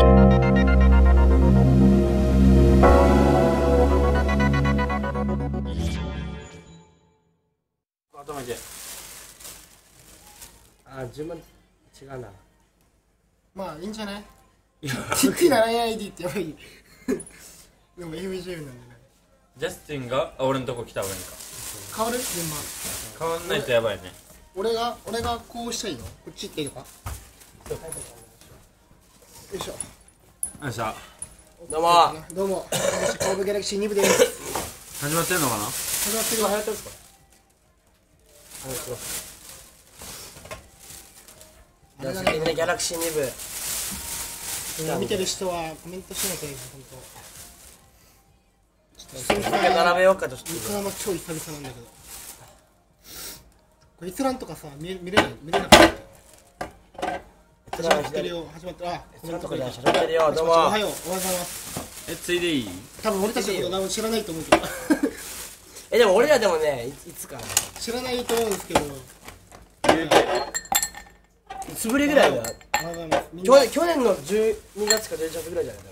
まとめてあ順番違うな。まあいいんじゃない？でも AVJ なんでね。ジャスティンがあ俺のとこ来た方がいいか。変わる？順番。変わんないとやばいね。俺が俺がこうしたいの？こっち行っていいのか？よいしょ。よっしゃどうも。どうも。私カーブギャラクシー2部です。始まってんのかな？始まってる今流わ行ってるんですか流行ってます。じゃあ先にねギャラクシー2部見てる人はコメントしなきゃいけない本一回並べようかちょっと。当ニクラも超久々なんだけどこ覧とかさ見見れない見れなかった始まってるよ。始まってる。あコメントとかじゃあ書い。てしゃべってるよどうも。おはよう。おはようございます。えついでいい？多分俺たちのこと何も知らないと思うけど。えでも俺らでもねいいつか。知らないと思うんですけど。いつぶりぐらいだ去年去年の12月か11月ぐらいじゃない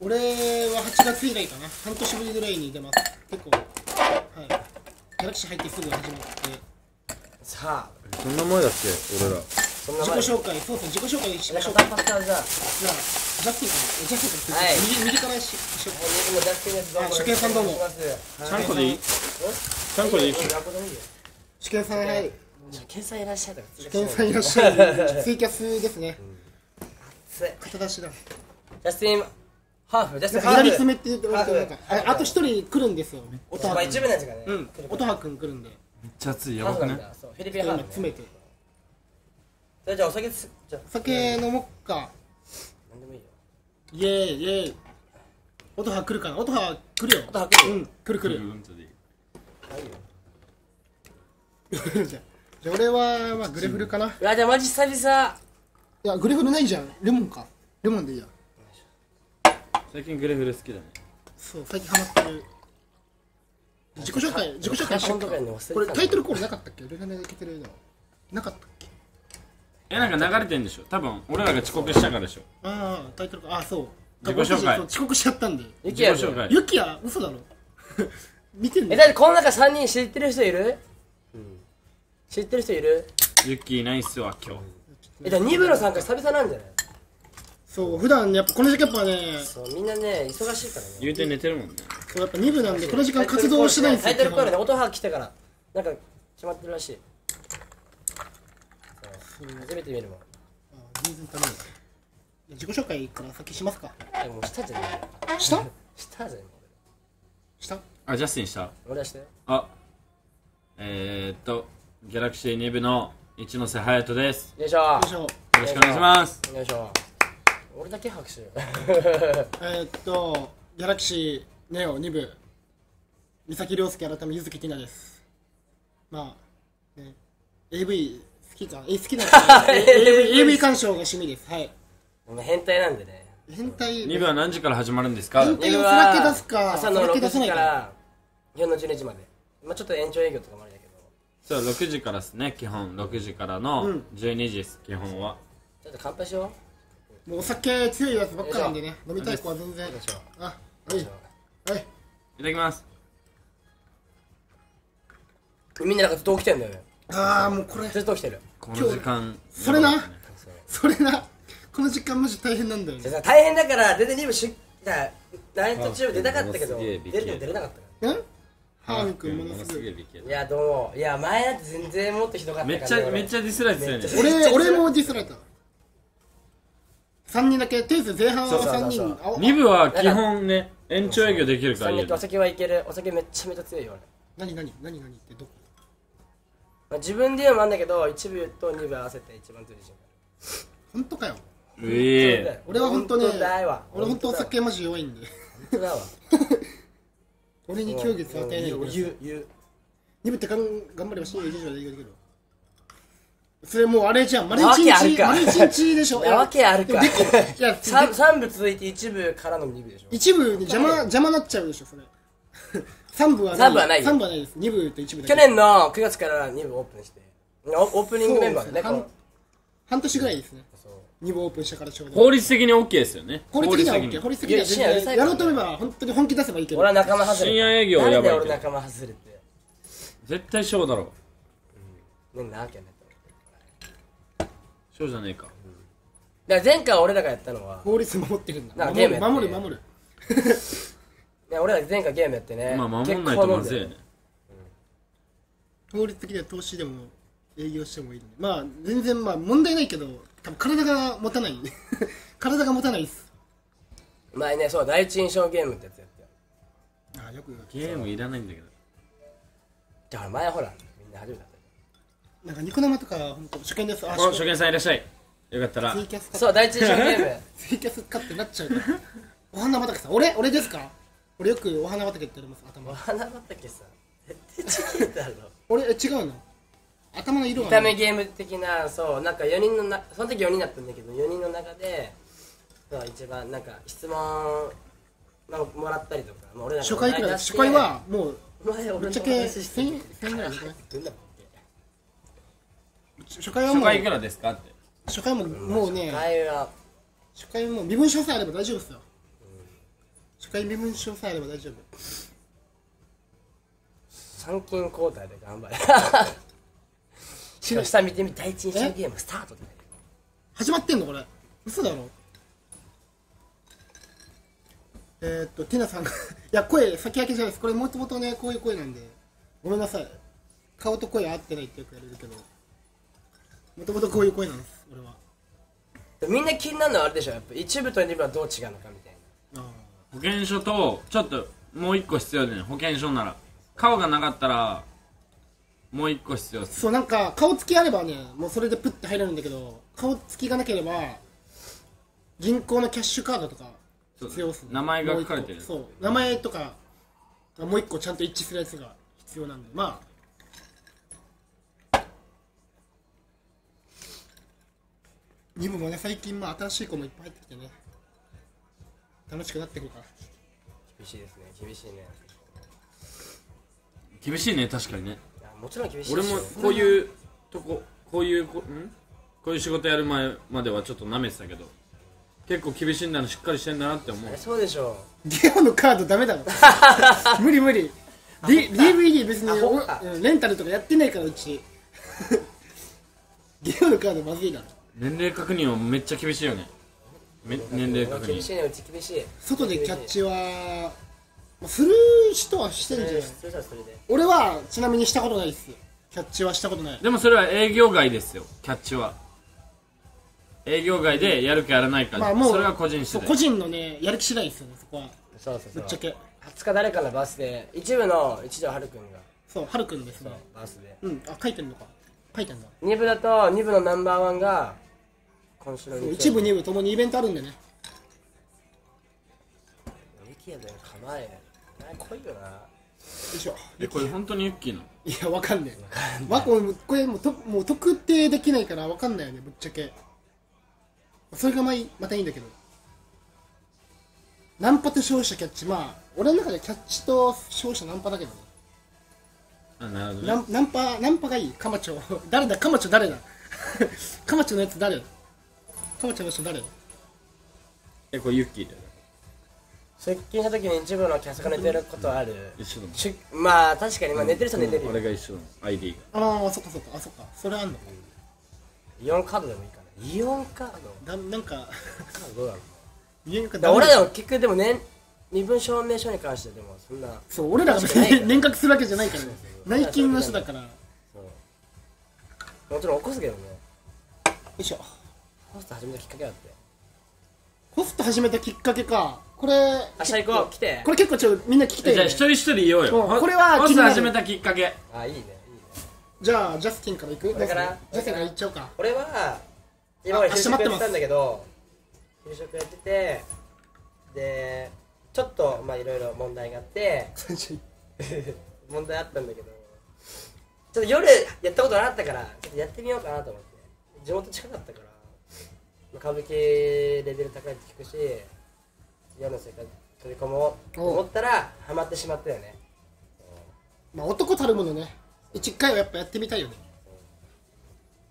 俺は8月以来かな。半年ぶりぐらいに出ます。結構。はい。ギャラクシー入ってすぐ始まって。さあ。そんな前だっけ俺らそんな前自己紹介そうそう自己紹介しましょう。かじゃあじゃあジャスティンジャスティン右右からししよう。僕もジャスティンです。どうもあ初見さんどうもちゃんこでいい？ちゃんこでいい？主見さんはい。初見さんいらっしゃい。とか主見さんいらっしゃるツイキャスですね。つい。肩出しだ。ジャスティンハーフ。ジャスティンハーフ。詰めって言ってもらってな。んかああと一人来るんですよ。音まあ羽一部のやつがね。うん。音羽くん来るんで。めっちゃ熱い。やばくねなんだ。そうフィリピン今ハーフじゃあお酒つじゃあ。お酒飲もっか。何でもいいよ。イエーイイエーイ。音羽来るかな？音羽来るよ。音羽来るうん。来る来る。じゃあ俺は、まあ、グレフルかな。いうわじゃあマジ久々。やグレフルないじゃん。レモンか。レモンでいいや。最近グレフル好きだね。そう最近ハマってる。自己紹介自己紹介しよ。うかこれタイトルコールなかったっけ？俺がねいけてるの。なかった。っけえなんか流れてんでしょ？多分俺らが遅刻したからでしょ。ああタイトルか。あそう。自己紹介。遅刻しちゃったんでユキヤ自己紹介。ユキヤ？嘘だろ。見てんの？えだってこの中3人知ってる人いる？知ってる人いる？ユッキーナイスわ今日。えじゃあ2部の参加久々なんじゃない？そう普段やっぱこの時間やっぱねそうみんなね忙しいからね。言うて寝てるもんね。そうやっぱ2部なんでこの時間活動してないんですよタイトルコールね音羽来てから。なんか決まってるらしいそう初めて見るもん。あ全然ダメだ自己紹介から先しますか。えもうしたじゃんした？したじゃんした？あジャスティンした。俺はしてあ。えー、っとギャラクシー2部の一ノ瀬隼人です。よいしょ。よいしょ。よろしくお願いします。よいしょ。俺だけ拍手。えー、っとギャラクシーネオ2部。三崎亮介改め柚木ティナです。まあね AV 好きかえ好きな AV, AV 鑑賞が趣味ですはいお前変態なんでね変態2部は何時から始まるんですか変態2部をさらけ出すか朝の？さらけ6出さないか時から夜の12時までまあちょっと延長営業とかもあるんだけどそう6時からですね基本6時からのうん12時です基本はちょっと乾杯しよもうお酒強いやつばっかなんでね飲みたい子は全然うよいしょあはいはいいただきますみんななんかずっと起きてんだよねああもうこれずっと起きてるこの時間それな？それな？この時間マジ大変なんだよね。大変だから全然2部しだナイトチューブ出たかったけど出るに出れなかったかんハーフ君ももののすごいいやどう？もいや前だって全然もっとひどかったからめっちゃめっちゃディスられてたよね。俺俺もディスられた。3人だけ？テイス前半はそうそうそう3人そうあ2部は基本ね延長営業できるからいいよお酒はいける。お酒めっちゃめちゃ強いよ俺。何何何何ってどこ？まあ、自分で言うのもあんだけど1部と2部合わせて一番強い自信本当かよ。うええ。俺は本当ね本当だわ。俺本当お酒マジ弱いんで。本当だわ。俺に競技伝わってないでください言う言う2部ってかん頑張れば新劇場で営業できる。それもうあれじゃん。丸一けあるか。日丸一日でしょ。なわけあるか。いやいや 3, 三部続いて1部からの2部でしょ。一部に邪魔邪魔なっちゃうでしょそれ三部はない。三部はない。部はないです。二部と一部だけ。去年の9月から2部オープンして。おオープニングメンバーでねそうですね。こ半年ぐらいですね。そう。2部オープンしてからちょうど。法律的に OK ですよね。法律的には法 OK 律法律的には全いや深夜うるさいから然やろうと思えば本当に本気出せばいいけど。俺は仲間外れ。深夜営業やばいけど。俺仲間外れて。絶対ショーだろ。ねんなわけねショーじゃねえか。だから前回俺らがやったのは。法律守ってるんだ。なんか守るゲームやって守る守るいや俺ら前回ゲームやってね。まあ守んないとまずいよね。法律的には投資でも営業してもいいのでまあ全然まあ問題ないけど多分体が持たない 体が持たないです。前ねそう第一印象ゲームってやつやったよあよく。ゲームいらないんだけど。だから前ほらみんな初めてだっなんかニコ生とか本当初見ですあお初見さんいらっしゃい。よかったら。ツイキャスかたそう第一印象ゲーム。ツイキャスかってなっちゃうから。お花畑さん俺俺ですか俺よくお花畑って言われますお頭花畑さ絶対違うだろ。俺え違うの？頭の色が見た目ゲーム的なそうなんか4人のなその時4人だったんだけど4人の中でそう一番なんか質問まあもらったりとか、まあ、俺らが初回くら初回はもうぶっちゃけ話して1000 1000ぐらいですね初回はもう初回いくらですかって。初回ももうね初回は。初回も身分証さえあれば大丈夫ですよ初回身分証さえあれば大丈夫。参勤交代で頑張れ。しかも下見てみ第一印象ゲームスタート始まってんのこれ。嘘だろ。えー、っとティナさん。が いや声先焼けじゃないです。これもともとねこういう声なんで。ごめんなさい。顔と声合ってないってよく言われるけど。もともとこういう声なんです俺は。みんな気になるのはあれでしょ。やっぱ一部と二部はどう違うのかみたいな。あ保険証とちょっともう一個必要だよね。保険証なら。顔がなかったらもう一個必要です。そうなんか顔つきあればねもうそれでプッて入れるんだけど顔つきがなければ銀行のキャッシュカードとか必要っすね。名前が書かれてる。そう。名前とかもう一個ちゃんと一致するやつが必要なんで。まあ。2部もね最近まあ新しい子もいっぱい入ってきてね楽しくなってくるか。ら厳しいですね。厳しいね。厳しいね確かにね。いやもちろん厳しい俺もこういうとここういうこん？こういう仕事やる前まではちょっと舐めてたけど結構厳しいんだなしっかりしてんだなって思う。えそうでしょゲオのカードダメだろ 無理無理、D、DVD 別にうんレンタルとかやってないからうち。ゲオのカードまずいだろ。年齢確認はめっちゃ厳しいよね。め年齢確認。厳しいねうち厳しい。外でキャッチはまあする人はしてるんじゃない？俺はちなみにしたことないっす。キャッチはしたことない。でもそれは営業外ですよキャッチは。営業外でやるかやらないかで、まあもうそれは個人次第個人のねやる気次第ですよねそこは。そうそうそう。ぶっちゃけ。20日誰かのバースデー一部の一条春くんが。そうはるくんですね。バースデうんあ書いてるのか。書いてんだー二部だと二部のナンバーワンが今週の日曜日一部二部ともにイベントあるんでね。ユキヤで構えい。よな。よいしょ。えこれ本当にユッキーの？いやわかんねえ。わこれこれもうともう特定できないからわかんないよねぶっちゃけ。それがままたいいんだけど。ナンパと勝者キャッチまあ俺の中でキャッチと勝者ナンパだけどね。あなるほどね。ナンナンパナンパがいい。カマチョ。誰だ？カマチョ誰だ？カマチョのやつ誰カマチョの人誰えこれユッキーだよね。出勤した時に一部のキャスが寝てることある。一緒だもん。しまあ確かにまあ寝てる人は寝てるよ。俺が一緒だもん ID が。ああそっかそっか。あそっか。それあんの？イオンカードでもいいかな。イオンカード？だなんか。カードどうだから俺らは結局でもね身分証明書に関してでもそんな。そう俺らが別にに年額するわけじゃないからね。内勤の人だから。よそう。もちろん起こすけどね。いしょホスト始めたきっかけだって。ホスト始めたきっかけか。これ明日行こう来て。これ結構ちょっとみんな聞きたいじゃあ一人一人言おうよ。うんこれはホスト始めたきっかけ。あいいねいいね。じゃあジャスティンから行く？俺からジャスティンから。行っちゃおうか。俺は今まであ昼食やってたんだけど昼食やっててでちょっとまあいろいろ問題があって 問題あったんだけどちょっと夜やったことなかったからちょっとやってみようかなと思って。地元近かったから。まあ歌舞伎レベル高いって聞くし世の世界飛び込もうと思ったらハマってしまったよね。まあ男たるものね。一回はやっぱやってみたいよね。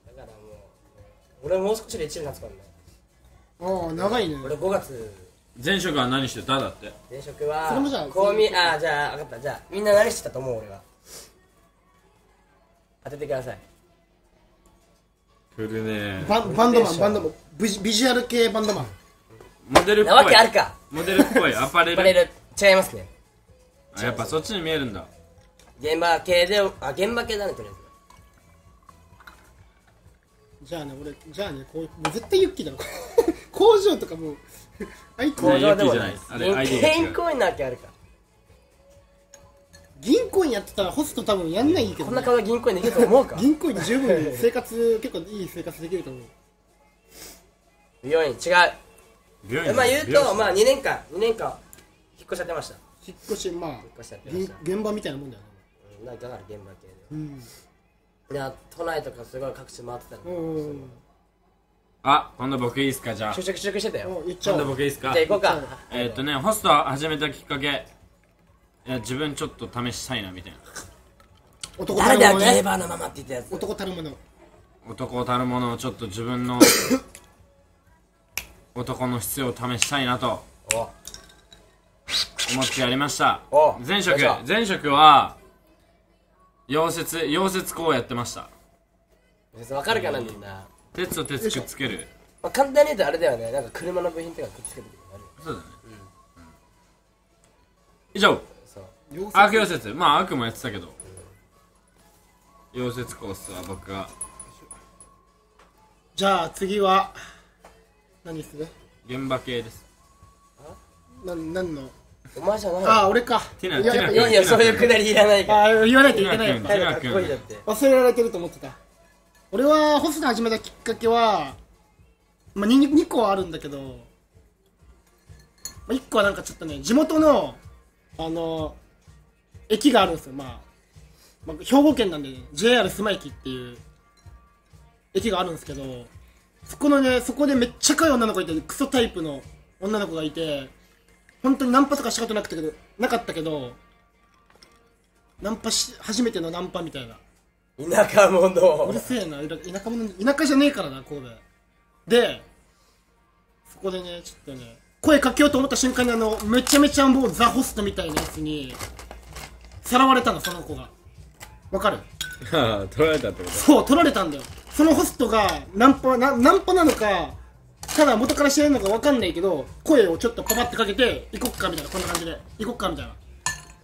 だからもう俺もう少しで1年経つからね。ああ長いね。俺5月。前職は何してただって？前職はそれもじゃあこうみあーじゃあ分かった。じゃあみんな何してたと思う俺は。当ててください来るね。バンバンドマンバンドマン。ビジビジュアル系バンドマン。モデルっぽなわけあるいか。モデルっぽい。アパレル。バレる違いますね。あやっぱそっちに見えるんだ。現場系であ現場系だねとりあえず。じゃあね俺じゃあねこうもう絶対ユッキーだろ。工場とかもうあいつ工場でもユッキーじゃない。銀行員なわけあるか銀行員やってたらホスト多分やんないけど、こんな顔で銀行員できると思うか？銀行員で十分生活結構いい生活できると思う。美容院違う。病院まあ言うとまあ2年間2年間引っ越しちゃってました。引っ越しまあ引っ越しちゃってました。げ現場みたいなもんだよね。うんだから現場系うん。でいや都内とかすごい各地回ってたの。あ今度僕いいっすかじゃあ。就職就職してたよ。今度僕いいっすか。じゃあ行こうか。えーっとねホスト始めたきっかけいや自分ちょっと試したいなみたいな。男た誰だよるものね。ゲーバーのママって言ったやつ。男たるもの。男たるものをちょっと自分の 男の質を試したいなと。お。思ってやりました。お。前職。よいしょ前職は溶接溶接工をやってました。別にわかるかなみんな、鉄と鉄くっつける。まあ、簡単に言うとあれだよね。なんか車の部品とかくっつけてくるのあるよそうだね、以上そう溶接。まあアークもやってたけど。溶接コースは僕が。じゃあ次は何する？現場系です。な何の？お前じゃない。ああ俺か。ティナいやティナいやいやそういうくだりいらないから。あー言わないといけない。ティナ早くかっこいいだって。忘れられてると思ってた。俺はホスト始めたきっかけは、まあ、2, 2個はあるんだけど、まあ、1個はなんかちょっとね地元のあの駅があるんですよ、まあ、まあ兵庫県なんで、ね、JR 須磨駅っていう駅があるんですけどそこのねそこでめっちゃ可愛い女の子いてクソタイプの女の子がいて本当にナンパとかしたことなくてけどなかったけどナンパし初めてのナンパみたいな。田舎う者るせえな田田舎者田舎じゃねえからな神戸。でそこでねちょっとね声かけようと思った瞬間にあのめちゃめちゃもうザ・ホストみたいなやつにさらわれたのその子が。わかる？あ あ取られたってこそう取られたんだよ。そのホストがナンパなナンパなのかただ元から知らないのかわかんないけど声をちょっとパパってかけて行こっかみたいなこんな感じで。行こっかみたいな。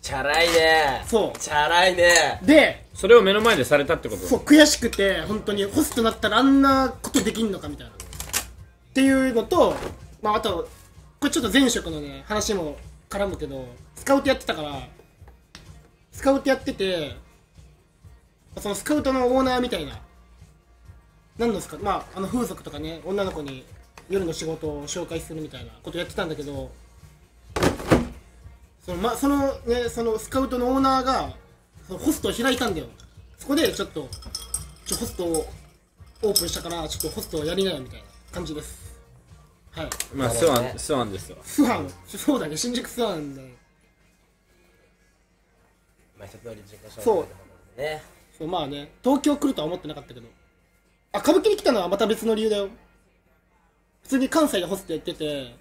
チャラいね。そう。チャラいね。でとそれを目の前でされたってこと？そう悔しくて本当にホストになったらあんなことできんのかみたいな。っていうのと、まあ、あとこれちょっと前職のね話も絡むけどスカウトやってたからスカウトやっててそのスカウトのオーナーみたいな。何のスカまああの風俗とかね女の子に夜の仕事を紹介するみたいなことやってたんだけどその,、ま、そのねそのスカウトのオーナーがそのホストを開いたんだよ。そこでちょっとちょホストをオープンしたからちょっとホストをやりなよみたいな感じです。はい。まあスワンスワンですわ。スワン？そうだね。新宿スワンだねまあ一通り自己紹介そうでね。そうまあね東京来るとは思ってなかったけど。あ歌舞伎に来たのはまた別の理由だよ。普通に関西でホストやってて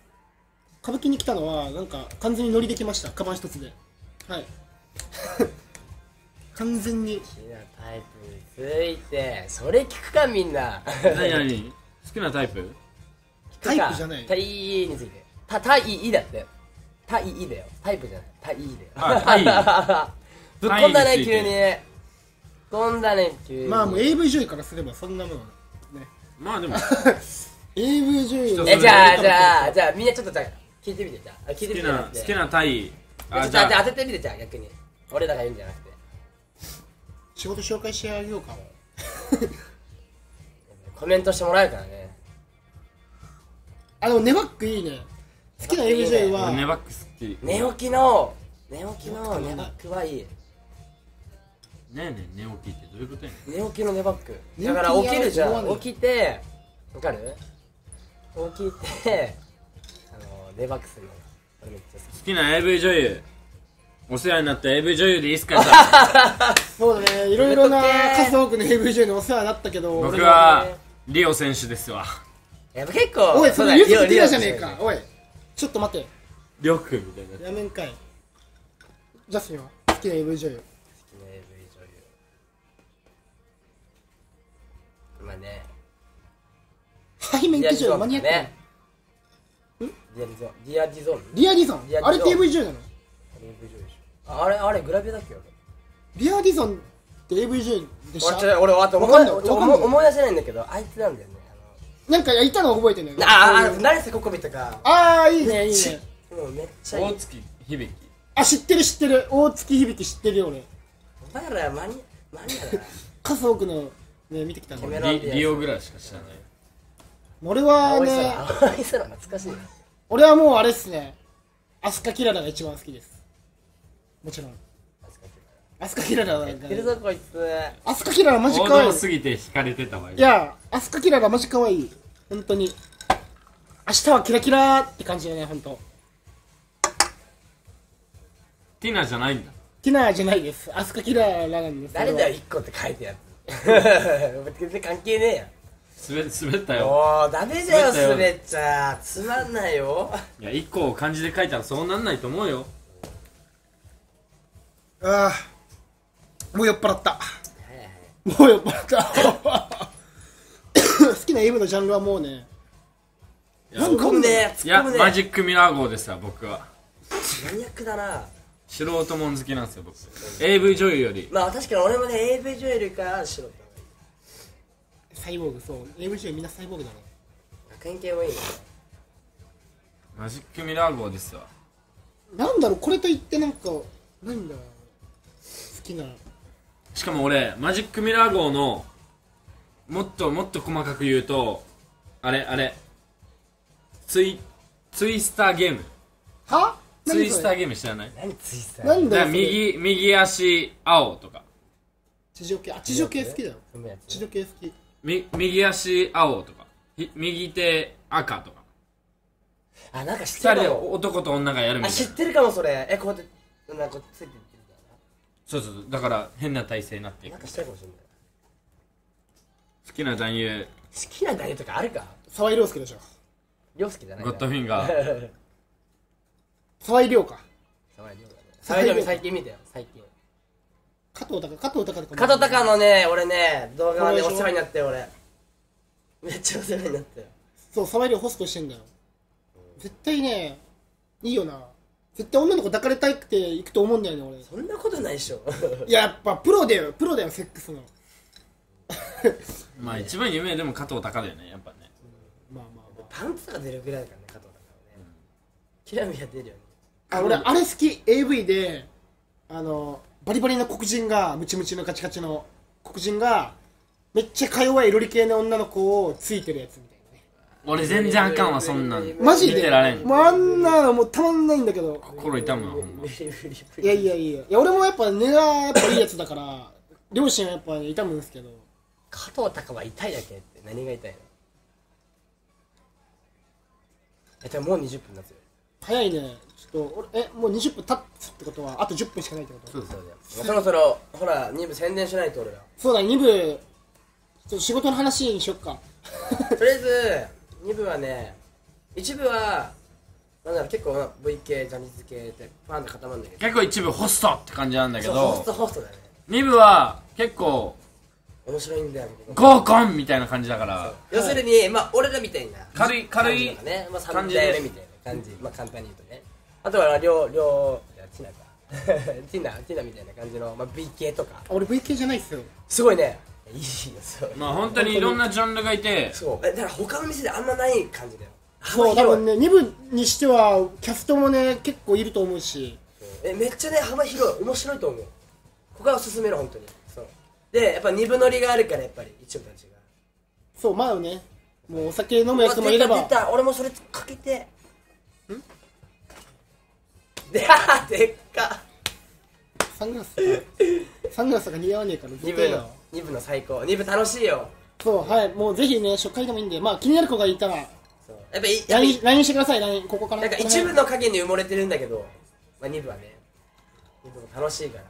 歌舞伎に来たのはなんか完全に乗りできました。カバン一つで。はい。完全に。好きなタイプについて。それ聞くかみんな。何何？好きなタイプ？タイプじゃない。タイについて。タタイだって。タイだよ。タイプじゃない。タイだよ。あタイ ぶっ込んだね急に。ぶっ込んだね急に。まあもう AV 女優からすればそんなもんね。まあでも。AV 女優人えじゃあじゃあじゃあみんなちょっとじゃあ聞いてみて。じゃああ聞いて好きみて。じゃくてな好きなタイ。ちょっとあじゃあ。当て当ててみてじゃあ逆に。俺らが言うんじゃなくて。仕事紹介してあげようか。コメントしてもらえるからね。あでもネバックいいね。好きな AV 女優は。俺ネバックス好き。ね寝起きの寝起きのネバックはいいえねえ寝起きってどういうことやねん。寝起きのネバックだから起きるじゃん。起きてわかる？起きてあのネバックするの俺めっちゃ好好きな AV 女優。お世話になった AV 女優でいいっすか？そうだねいろいろな数多くの AV 女優にお世話になったけど。僕俺はリオ選手ですわ。やっぱ結構おいそうだれユーステじゃねえか。おいちょっと待って。リョクみたいなやめんかい。ジャスティンは好きな AV 女優まあね。はい免許証間に合ってないね。ディアディゾン。ディアディゾン。リア・ディゾン？リアディゾン。あれって AV 女優なの？AV 女優でしょ。ああれあれグラビアだっけ俺リア・ディゾンって AV 女優でし俺ちたょ俺あとわかんない。わかんない。思思い出せないんだけどあいつなんだよね。なんかいたの覚えてんだよね。あのああそういう。成瀬ココビとか。あーいい。ねいいちねもうめっちゃいい。大月響。あ知ってる知ってる。大月響知ってるよ俺。お前らマニマニアだな。数多くのね見てきたんだキャメよロンディアスリリオぐらいしか知らない。俺はね空青い空懐かしい。な俺はもうあれっすね。アスカキララが一番好きです。もちろん。アスカキララが言ってるぞこいつ。アスカキララマジ王可愛い。道すぎて惹かれてたわいやアスカキララマジ可愛い。本当に。明日はキラキラって感じだね本当。ティナじゃないんだ。ティナじゃないです。アスカキララなんです誰だよよ1個って書いてある全然関係ねえや。滑滑ったよ。おーダメだよ滑ったよ。滑っちゃ。つまんないよ。いや一個を漢字で書いたらそうなんないと思うよ。ああもう酔っ払った。もう酔っ払った。好きな AV のジャンルはもうねいや突っ込むねいやマジックミラー号ですわ僕は。マニアックだな素人もん好きなんですよ僕。AV 女優より。まあ確かに俺もね AV 女優よりか白ったサイボーグそう。AV 女優みんなサイボーグだね学園系もいいね。マジックミラー号ですわ。なんだろうこれといってなんかなんだ。好きな。しかも俺マジックミラー号のもっともっと細かく言うとあれあれ。ツイツイスターゲーム。は？ーツイスターゲーム知らない？何ツイスターなんだよそれ？右右足青とか。地上系あ地上系好きだよ。踏むやつ。地上系好き。み右足青とか。ひ右手赤とか。あなんか知っ二人でてるかも。男と女がやるみあたいな。知ってるかもそれ。えこうやってなんかこうついてってるそうそうそう。だから変な体勢になっていく。なんか知ってるかもしれない。好きな男優。好きな男優とかあるか？沢井亮介でしょ。涼介じゃないゴッドフィンガー 沢井亮か。沢井亮だね。沢井亮最近見たよ。最近。加藤隆加藤隆とか加藤隆のね俺ね動画はねお世話になったよ俺。めっちゃお世話になったよ。そう沢井亮ホストしてんだよ。絶対ねいいよな。絶対女の子抱かれたいって行くと思うんだよね俺。そんなことないでしょ。いややっぱプロだよ。プロだよセックスの。まあ一番有名でも加藤隆だよねやっぱね。まあまあまパンツとか出るぐらいだからね加藤隆はね。キラミは出るよねああ俺あれ好き。AV であのバリバリの黒人がムチムチのカチカチの黒人がめっちゃか弱いロリ系の女の子をついてるやつみたいなね。俺全然あかんわそんなん。マジで？見てられん。もうあんなのもうたまんないんだけど。心痛むわほんま。いやいやいや。いや俺もやっぱ根がやっぱいいやつだから両親はやっぱ、ね、痛むんですけど。加藤隆は痛いだけって何が痛いの？えでももう20分だよ早いね。ちょっと俺えもう20分経つってことはあと10分しかないってこと？そうだよそろそろほら2部宣伝しないと俺ら。そうだ2部。ちょっと仕事の話にしよっか。とりあえず2部はね1部はなんだろう結構まあ V 系ジャニーズ系ってファンで固まるんだけど。結構一部ホストって感じなんだけそうホスどトホストだよね。二部は結構面白いんだよ合コンみたいな感じだから。要するに、まあ俺らみたいな。軽い軽い感じとかね、まあ、3感じで代目みたいな感じ。まあ簡単に言うとね。あとは両両いやティナか。ティナティナみたいな感じの、まあ、V 系とか。俺 V 系じゃないっすよ。すごいね。いいよそう。まあ本当にいろんなジャンルがいて。そう。えだから他の店であんまない感じだよ。そう多分ね2部にしてはキャストもね結構いると思うし。えめっちゃね幅広い。面白いと思う。ここはおすすめの本当に。そう。でやっぱ二分乗りがあるからやっぱり一部たちが。そう前はね。もうお酒飲むやつもいれば。出た出た。俺もそれかけて。んであでっか。サングラスサングラスが似合わねえから二部の絶対よ二部の最高。二部楽しいよ。そうはい。もうぜひね初回でもいいんで。まあ気になる子がいたらそう。やっぱい LINE, LINE してください。LINE ここから。なんか一部の影に埋もれてるんだけど、まあ、二部はね。二部も楽しいから。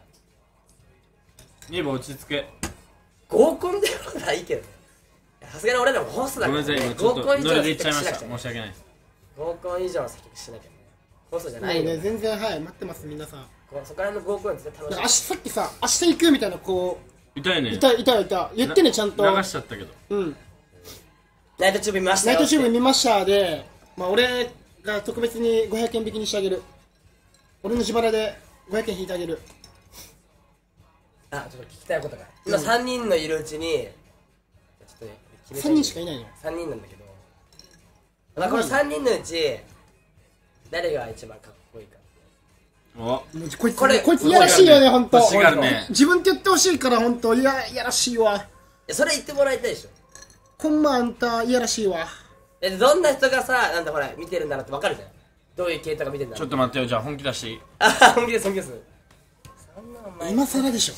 二部落ち着け。合コンではないけどね。さすがに俺らもホストだごから、ね、めんなさい今ちょっと合コン以上のノリで言っちゃいました。申し訳ない合コン以上の接客しなきゃねホストじゃないよ、ね。全然はい待ってます皆さん。こうそこら辺の合コンって楽し明日さっきさ明日行くみたいな子痛いね。いたいたい。た言ってねちゃんと。流しちゃったけど。うん。ナイトチューブ見ましたよ。ナイトチューブ見ましたで、まあ、俺が特別に500円引きにしてあげる。俺の自腹で500円引いてあげる。あちょっと聞きたいことが。今3人のいるうちにちょっと決めた3人しかいないの。3人なんだけど、まあ、この3人のうち誰が一番かっこいいかこいつこれこいついやらしいよね本当欲しがるね。自分って言ってほしいから本当いやいやらしいわ。いやそれ言ってもらいたいでしょ。こんまあんたいやらしいわ。えどんな人がさなんだほら見てるんだろうって分かるじゃん。どういう系統が見てるんだろう。ちょっと待ってよじゃあ本気出していい？あ本気です本気です。今更でしょ。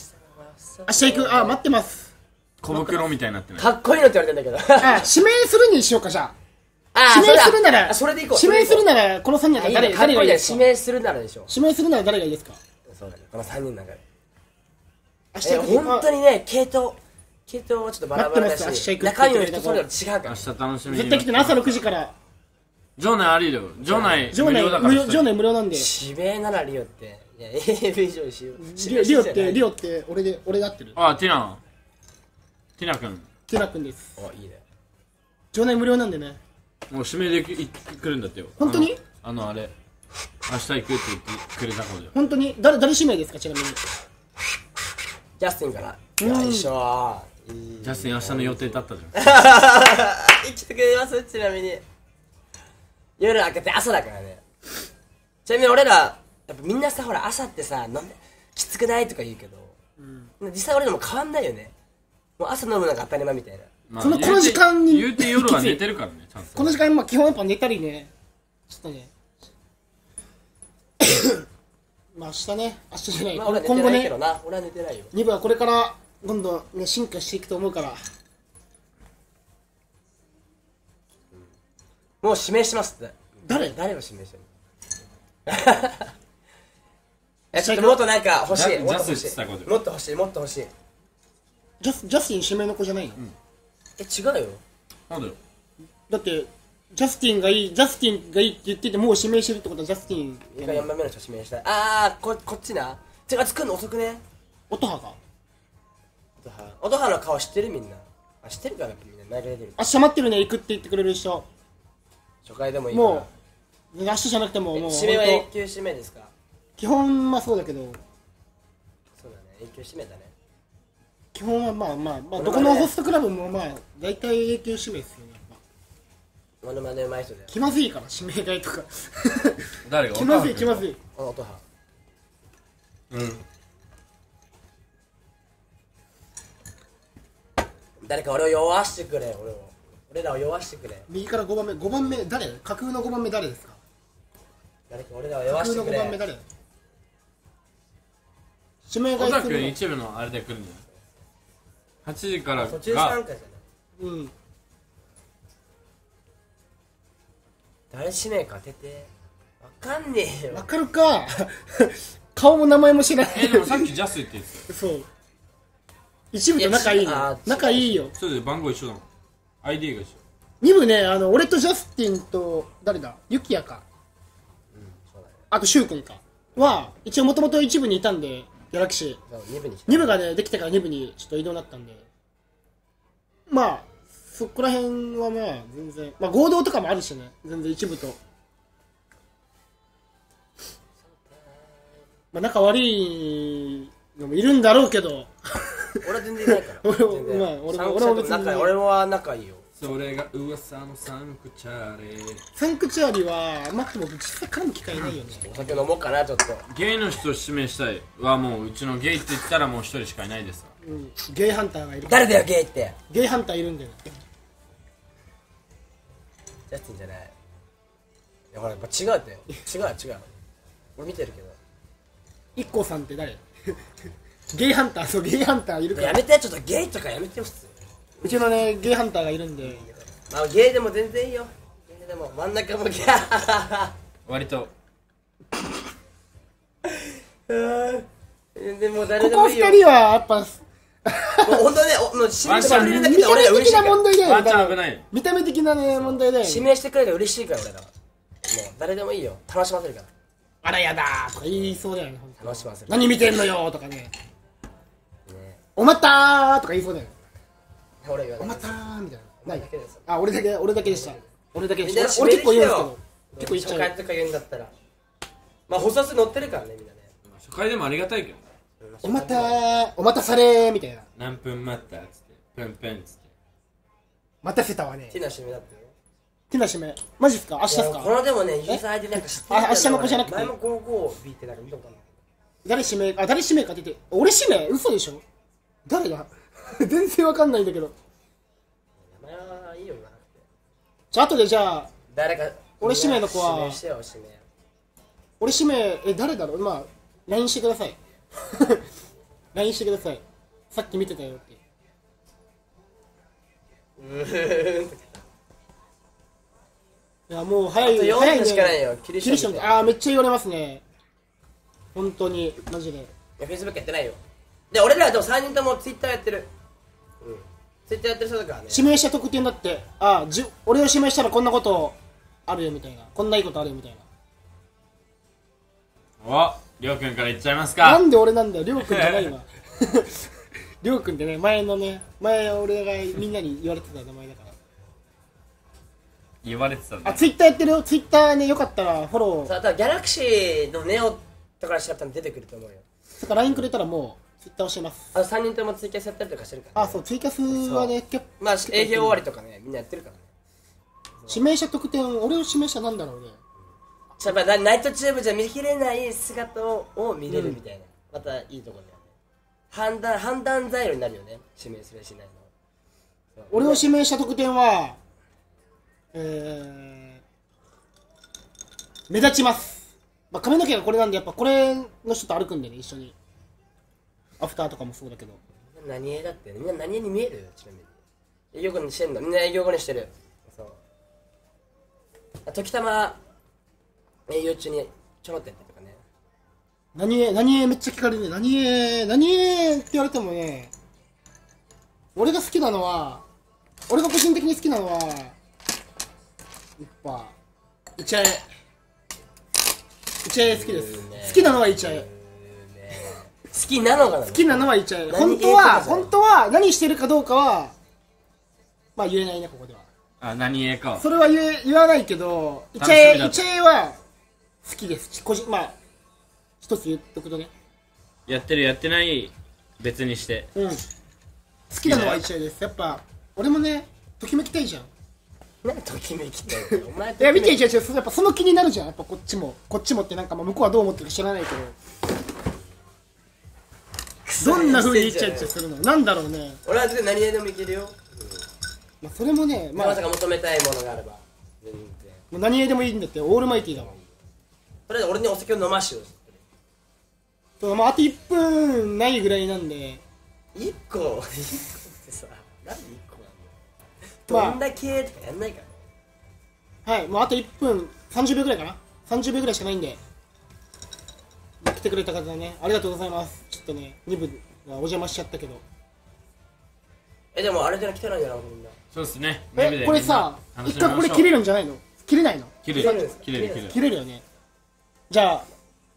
明日行く。あ待ってます。小袋みたいになってない？かっこいいのって言われてんだけど。あ指名するにしようかじゃああ指名するならあそれでいこう。指名するらならこの3人だ誰誰誰がいいですか？指名するならでしょ指名するなら誰がいいですか？そうだねこの3人の中で。明日え行く本当にね系統系統はちょっとバラバラだし中身の人それぞれ違うから。明日楽しみに絶対来てね朝6時から。場内ありだよ。場内場内無料だから。無料場内無料なんで。指名ならリオって。いや AV 以上にしようリオリオってリオオって俺で俺で合ってる。あティナ。ティナ君。ティナ君です。おいいね。場内無料なんでねもう指名でき来るんだってよ。本当に？あのあのあれ。明日行くって言ってくれた子だよ本当に？誰誰指名ですか？ちなみに。ジャスティンから。うん。よいしょいいジャスティン明日の予定立ったじゃ 生きてくれます？ちなみに。夜明けて朝だからね。ちなみに俺らやっぱみんなさほら朝ってさ飲んできつくない？とか言うけど、実際俺らも変わんないよね。もう朝飲むのが当たり前みたいなまこのこの時間に言うて夜は寝てるからねちゃんと。この時間まあ基本やっぱ寝たりねちょっとね。まあ明日ね。明日じゃない、まあ俺今後てないけどねな。俺は寝てないよ。2部はこれからどんどんね進化していくと思うから。もう指名しますって。誰？誰を指名してる えちょっともっとなんか欲しい。ジャもっと欲しい。もっと欲しいもっと欲しい。ジャスジャスティン指名の子じゃないの、え違うよ。そうだよ。だってジャスティンがいいジャスティンがいいって言っててもう指名してるってことはジャスティン今4番目の人指名したい。ああここっちな。てか作るの？遅くね？音羽が音羽音羽の顔知ってるみんな。あ知ってるかなやっぱみんな。内容出てる。明日待ってるね行くって言ってくれる人。初回でもいいから。もう明日じゃなくてもえもう指名は永本久指名ですか？当基本まあそうだけど。そうだね永久指名だね基本はまあまあ、まあ、どこのホストクラブもまあ大体永久指名ですよね。やっぱモノマネうまい人だよ。気まずいから指名代とか。誰が？気まずい気まずい。この音羽。うん。誰か俺を弱してくれ俺を。俺らを弱してくれ。右から5番目5番目誰？架空の5番目誰ですか？誰か俺らを架空の5弱してくれ。番目誰？指名小田買いするの君一部のあれで来るんじゃない？8時から途中参が加じゃない。うん。誰指名か当てて。わかんねえよ。わかるか。顔も名前も知らない。えでもさっきジャスって言ってたよそう。一部と仲いいいやの仲いいよ。それで番号一緒だもん。ID が一緒。二部ねあの俺とジャスティンと誰だ？ユキヤか。そうだねあとシュウ君か。は一応もともと一部にいたんでギャラクシ。ーそう2部に来た2部がねできてから2部にちょっと移動になったんで。まあそこら辺はまあ全然まあ合同とかもあるしね。全然一部と。まあ仲悪いのもいるんだろうけど。俺は全然いないから。俺も全然。まあ俺俺も別に。仲いい俺は仲いいよそれが噂のサンクチャーレ。サンクチュアリは待っても実際絡む機会ないよね。お酒飲もうかなちょっと。ゲイの人を指名したい。はもううちのゲイって言ったらもう一人しかいないです。うん。ゲイハンターがいる。誰だよゲイって。ゲイハンターいるんだよジャスティンじゃない。いやほらやっぱ違うって。違う違う。俺見てるけど。IKKO さんって誰？ゲイハンターそうゲイハンターいるから。やめてちょっとゲイとかやめてよ普通うちのねゲイハンターがいるんで。まあゲイでも全然いいよ。ゲイでも真ん中もゲイ割と。でもここ二誰でもいいよ。人はやっぱもう本当ねおもう指名してくれるだけ見たで俺ら目的な嬉しいから問題だよワンちゃん危ないよ。見た目的なね問題だよ指名してくれるの嬉しいから俺らは。もう誰でもいいよ。楽しませるかあらやだーとか言いそうだよね本当。ら楽しませる何見てんのよとかね。ね。おまったーとか言いそうだよ俺がおまったーみたいな。ないだけです。あ俺だけ俺だけでした。俺だけでみんなした。俺俺結構言うんですけど。よ結構言っちゃう。初回とか言うんだったら。まあ補佐数載ってるからねみんなね。初回でもありがたいけど。おまたーお待たされーみたいな。何分待ったっつって。プンプンっつって。待たせたわね。ティナ締めだってよ。手なしめマジっすか？明日っすいやこかのでもねユーザー ID なんか知ってあ明日の子じゃなくて。前も 55B ってなんか見たことある。誰指名？あ誰指名かって言って俺指名？嘘でしょ？誰だ 全然わかんないんだけど。名前はいいよな。じゃあ後でじゃあ誰か俺指名の子は。指名してよ指名俺指名え誰だろう？まあ LINE してください。LINE してください。さっき見てたよって。うーん。いやもう早いあと4早い分しかないねよ。キリシンああめっちゃ言われますね。本当に。マジで。フェイスブックやってないよで俺らはでも3人ともツイッターやってる。うん。ツイッターやってる人だからね。指名した特典だってああじゅ俺を指名したらこんなことあるよみたいな。こんないいことあるよみたいな。おりょうくんから言っちゃいますか。なんで俺なんだよ。りょうくんじゃないわ。りょうくんってね前のね前俺がみんなに言われてた名前だから。言われてたんだ。あツイッターやってるよ。ツイッターねよかったらフォロー。さあ、だからギャラクシーのネオとか調べたら出てくると思うよ。それから LINE くれたらもうツイッター教えます。あと3人ともツイキャスやったりとかしてるから、あそうツイキャスはね結構まあ、営業終わりとかね、みんなやってるからね。指名者特典俺を指名者なんだろうね。やっぱなナイトチューブじゃ見切れない姿をを見れるみたいな、またいいところだよね。判断、判断材料になるよね、指名するしないの。そう。俺を指名した特典はえー、目立ちます、まあ、髪の毛がこれなんでやっぱこれの人と歩くんでね一緒にアフターとかもそうだけど。何絵だってみんな何絵に見える？ちなみに。営業後にしてんの？みんな営業後にしてる。そう。あ時たま営業中にちょろっとやったりとかね。何絵何絵めっちゃ聞かれるね何絵何絵って言われてもね俺が好きなのは俺が個人的に好きなのはやっぱイチャエイチャエ好きです。好きなのはイチャエ好きなのかな好きなのはイチャエ何本当は本当は何してるかどうかはまあ言えないねここでは。あ何絵か。それは言え言わないけどイチャイチャエは好きです。個人まあ一つ言っとくとね。やってるやってない別にして。うん。好きなのはイチャエです。やっぱ俺もねときめきたいじゃん。何ときめきってお前い。や見ていいや違う違うやっぱその気になるじゃん。やっぱこっちも。こっちもってなんかまあ向こうはどう思ってるか知らないけどどんな風にイチャイチャするの？なんだろうね、俺は何絵でもいけるよ。まあ、それもねまあまさか求めたいものがあれば。全然。もう何絵でもいいんだってオールマイティーだもん。とりあえず俺にお酒を飲ましよそうまああと1分ないぐらいなんで。1個？1個ってさなんで1個なのまあどんだけとかやんないから。はい。もうあと1分30秒ぐらいかな。30秒ぐらいしかないんで。来てくれた方ね。ありがとうございます。ちょっとね2部がお邪魔しちゃったけど。えでもあれじゃな来てないんじゃないみんな。そうですね。えでこれさ一回これ切れるんじゃないの？切れないの？切れる。切れる切れるよね。じゃあ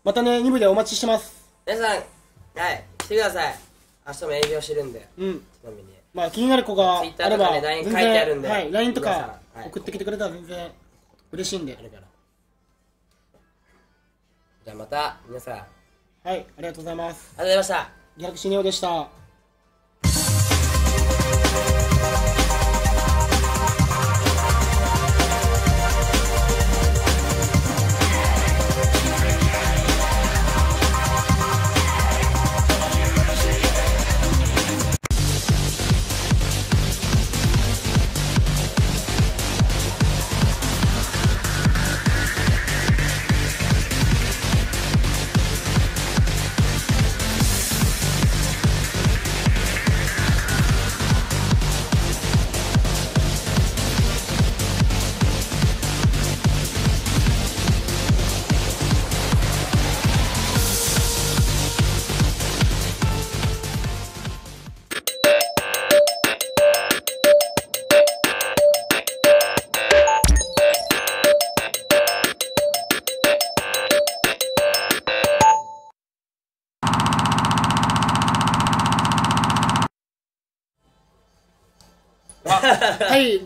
またね2部でお待ちしてます。皆さんはい来てください。明日も営業してるんで。うん。飲みに。まあ気になる子があれば LINE 全書いてあるんで。然はい LINE とか送ってきてくれたら全然嬉しいんで。あるから。じゃあまた皆さんはいありがとうございます。がとうございました。ギャラクシーネオでした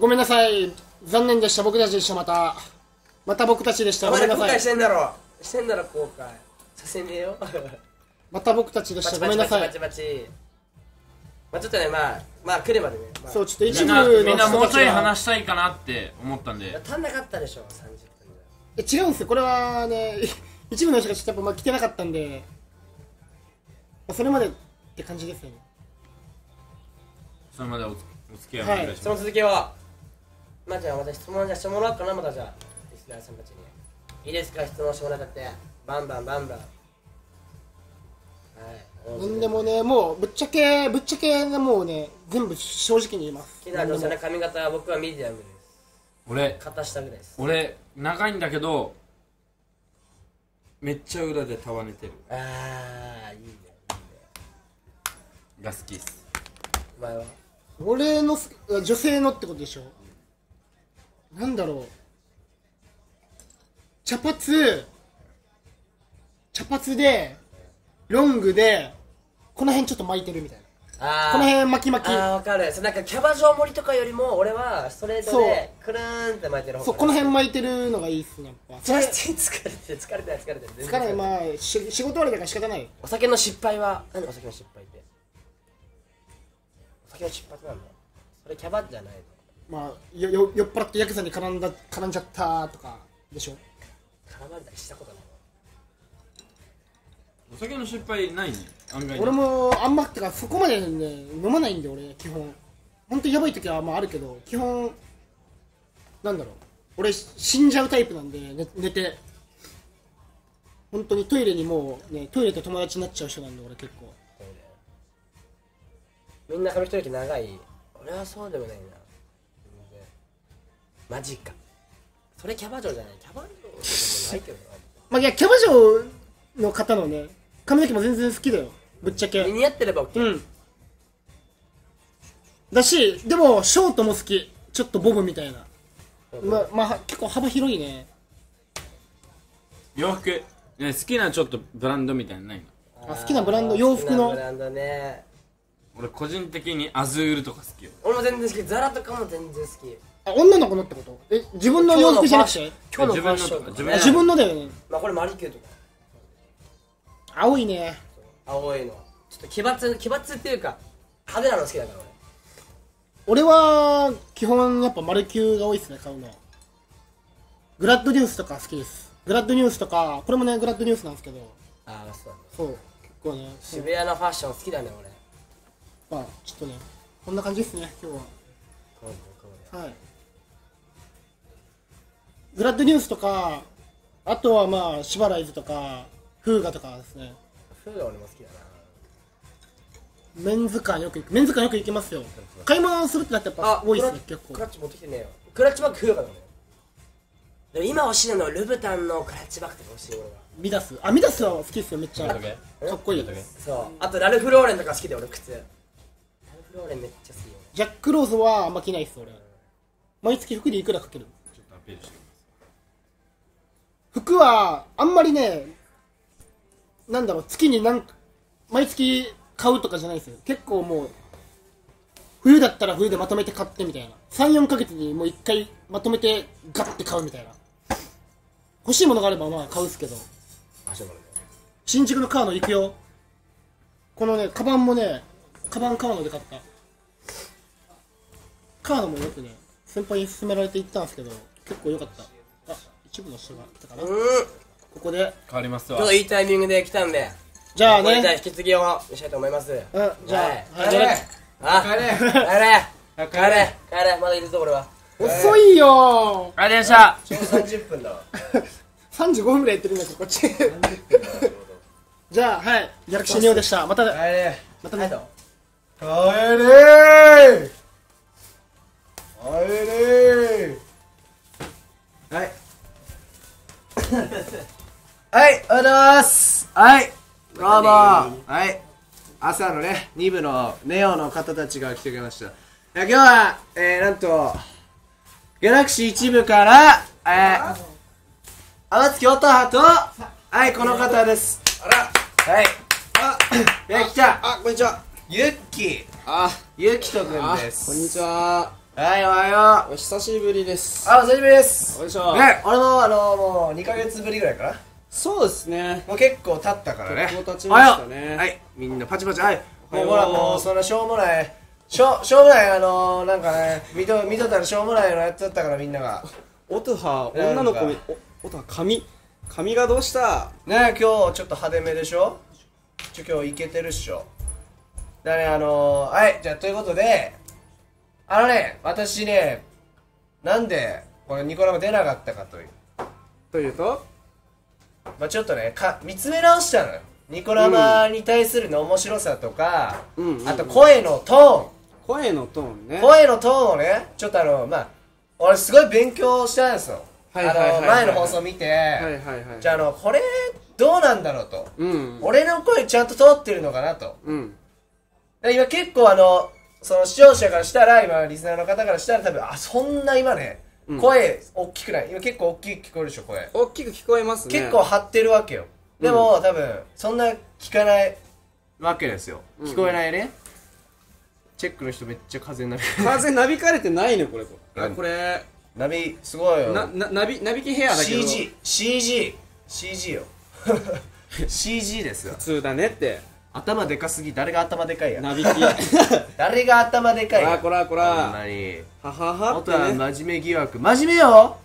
ごめんなさい。残念でした。僕たちでした。また。また僕たちでした。ごめんなさい。してんだろ。してんだろ後悔。させねえよ。また僕たちでした。ごめんなさいチバチバチ。まあちょっとねまあまあ来るまでね、まあ、そうちょっと一部みんなみんなのもうちょいが話したいかなって思ったんで。足んなかったでしょ30分。え違うんですよ。これはね 一部の人がちょっとやっぱまあ来てなかったんで、まあ、それまでって感じですよね。それまでおお付き合いお願いしそのます、続きはまあじゃあまた質問じゃしてもらおうかなまたじゃあ。リスナーさんたちに。いいですか質問してもらったってバンバンバンバンはいなんでもねもうぶっちゃけぶっちゃけねもうね全部正直に言います。好きな女性の髪型は僕はミディアムです。俺。肩下ぐらいです。俺長いんだけどめっちゃ裏で束ねてる。ああいいねいいね。が好きっす。お前は？俺のす女性のってことでしょ？なんだろう。茶髪。茶髪でロングでこの辺ちょっと巻いてるみたいな。この辺巻き巻き。あーわかる。そうなんかキャバ嬢盛りとかよりも俺はストレートでくるーんって巻いてる方そうこの辺巻いてるのがいいっすねやっぱ。それ疲れてる疲れて疲れて疲れない。まあし仕事終わりだから仕方ないお酒の失敗は何お酒の失敗って？お酒の失敗なんだ？それキャバじゃないのまあよよ酔っ払ってヤクザに絡んだ絡んじゃったとかでしょ？絡まれたりしたことない。お酒の失敗ないね。案外に。俺もあんまってかそこまでね飲まないんで俺基本。本当にやばい時はまああるけど基本なんだろう。俺死んじゃうタイプなんで寝寝て。本当にトイレにもうねトイレと友達になっちゃう人なんで俺結構。みんな髪一人長い。俺はそうでもないなマジか。それキャバ嬢じゃない。キャバ嬢でもないけどな。まあいやキャバ嬢の方のね髪の毛も全然好きだよ。ぶっちゃけ。似合ってれば OK うん。だしでもショートも好き。ちょっとボブみたいな。ままあ結構幅広いね。洋服、ね、好きなちょっとブランドみたいなのないの？あ好きなブランド。洋服の。好きなブランドね。俺個人的にアズールとか好きよ。俺も全然好き。ザラとかも全然好き。あ女の子のってこと？え自分の洋服じゃなくて？今日のファッション？とか。ね自分の。自分のだよね。まあこれマリキューとか。青いね。青いの。ちょっと奇抜奇抜っていうか派手なの好きだから俺。は基本やっぱマルキューが多いですね買うの。はグラッドニュースとか好きです。グラッドニュースとかこれもねグラッドニュースなんですけど。俺ああそうそう結構ね。渋谷のファッション好きだね俺。まあちょっとねこんな感じですね今日は。はいグラッドニュースとかあとはまあシバライズとかフーガとかですね。フーが俺も好きだな。メンズ館よく行く。メンズ館よく行きますよ。買い物するってなってやっぱ多いですね結構。クラッチ持ってきてね。えよクラッチバッグフーガだね。でも今欲しいのはルブタンのクラッチバッグとか欲しい俺は。ミダス。あミダスは好きですよめっちゃ。かっこいい。そう。あとラルフローレンとか好きで俺靴。ラルフローレンめっちゃ好きよジャック・ローズはあんま着ないっす俺。毎月服でいくらかける。ちょっとアピールして服はあんまりねなんだろう月に何毎月買うとかじゃないですよ。結構もう冬だったら冬でまとめて買ってみたいな。34ヶ月にもう1回まとめてガッて買うみたいな。欲しいものがあればまあ買うっすけど。新宿のカーノ行くよ。このねカバンもねカバンカーノで買った。カーノもよくね先輩に勧められて行ったんですけど結構良かった。一部の人が来たかな。こうんこで。変わりますわ。ちょっといいタイミングで来たんで。じゃあこれじゃあね引き継ぎをしたいと思います。うんじゃあ、はい。はい。じゃああ帰れ。帰れ。帰れ。帰れ。まだいるぞ俺は。遅いよ。ありがとうございましたちょうど30分だわ。35分ぐらいやってるんだけどこっち。じゃあはい。ギャラクシーネオでした。また。帰れ。またね。帰帰れ。帰れ。はいはい、おはようございます。はい、どうもはい。朝のね、2部のネオの方たちが来てくれました。いや、今日は、えー、なんとギャラクシー1部から、えー、天月音羽とはい、この方です。あら。はい。あ、え、来た。あ、こんにちは。ゆっきあ、ゆきとくんです。こんにちは。ははいおはよう。お久しぶりです。あお久しぶりです。よいしょね。俺もあのもう2ヶ月ぶりぐらいかなそうですね。もう結構経ったからね。結構経ちましたね。おはい。みんなパチパチ。はい。もうほらもうそんなしょうもない。しょしょうもないあのー、なんかね見と見とったらしょうもないのやっとったからみんなが。音羽なんか。女の子みお音羽髪？髪がどうした？ね今日ちょっと派手めでしょ？ちょ今日イケてるっしょ。だねあのー、はいじゃあということであのね私ねなんでこれニコラが出なかったかという。というと？まあちょっとねか見つめ直したのよ。ニコラマに対するの面白さとか、うん。うん。うんあと声のト声のトーンね。ーン声のトーンをねちょっとあのまあ俺すごい勉強したんですよ。はいはいはいはい。あの前の放送見て、はいはいはい。じゃああのこれどうなんだろうと、うん。俺の声ちゃんと通ってるのかなと。うん。で今結構あのその視聴者からしたら今リスナーの方からしたら多分あそんな今ね、うん。声大きくない？今結構大きく聞こえるでしょ声。大きく聞こえますね。結構張ってるわけよ。でも、多分そんな聞かないわけですよ。聞こえないね、チェックの人めっちゃ風になる。風なびかれてないねこれ。これ。ナビすごいよ。なななびなびきヘアだけど。CGCGCG よ。CG ですよ。普通だねって頭でかすぎ誰が頭でかいや？なびき。誰が頭でかいや？あこらここんらなに。ははは元はね。真面目疑惑。真面目よ！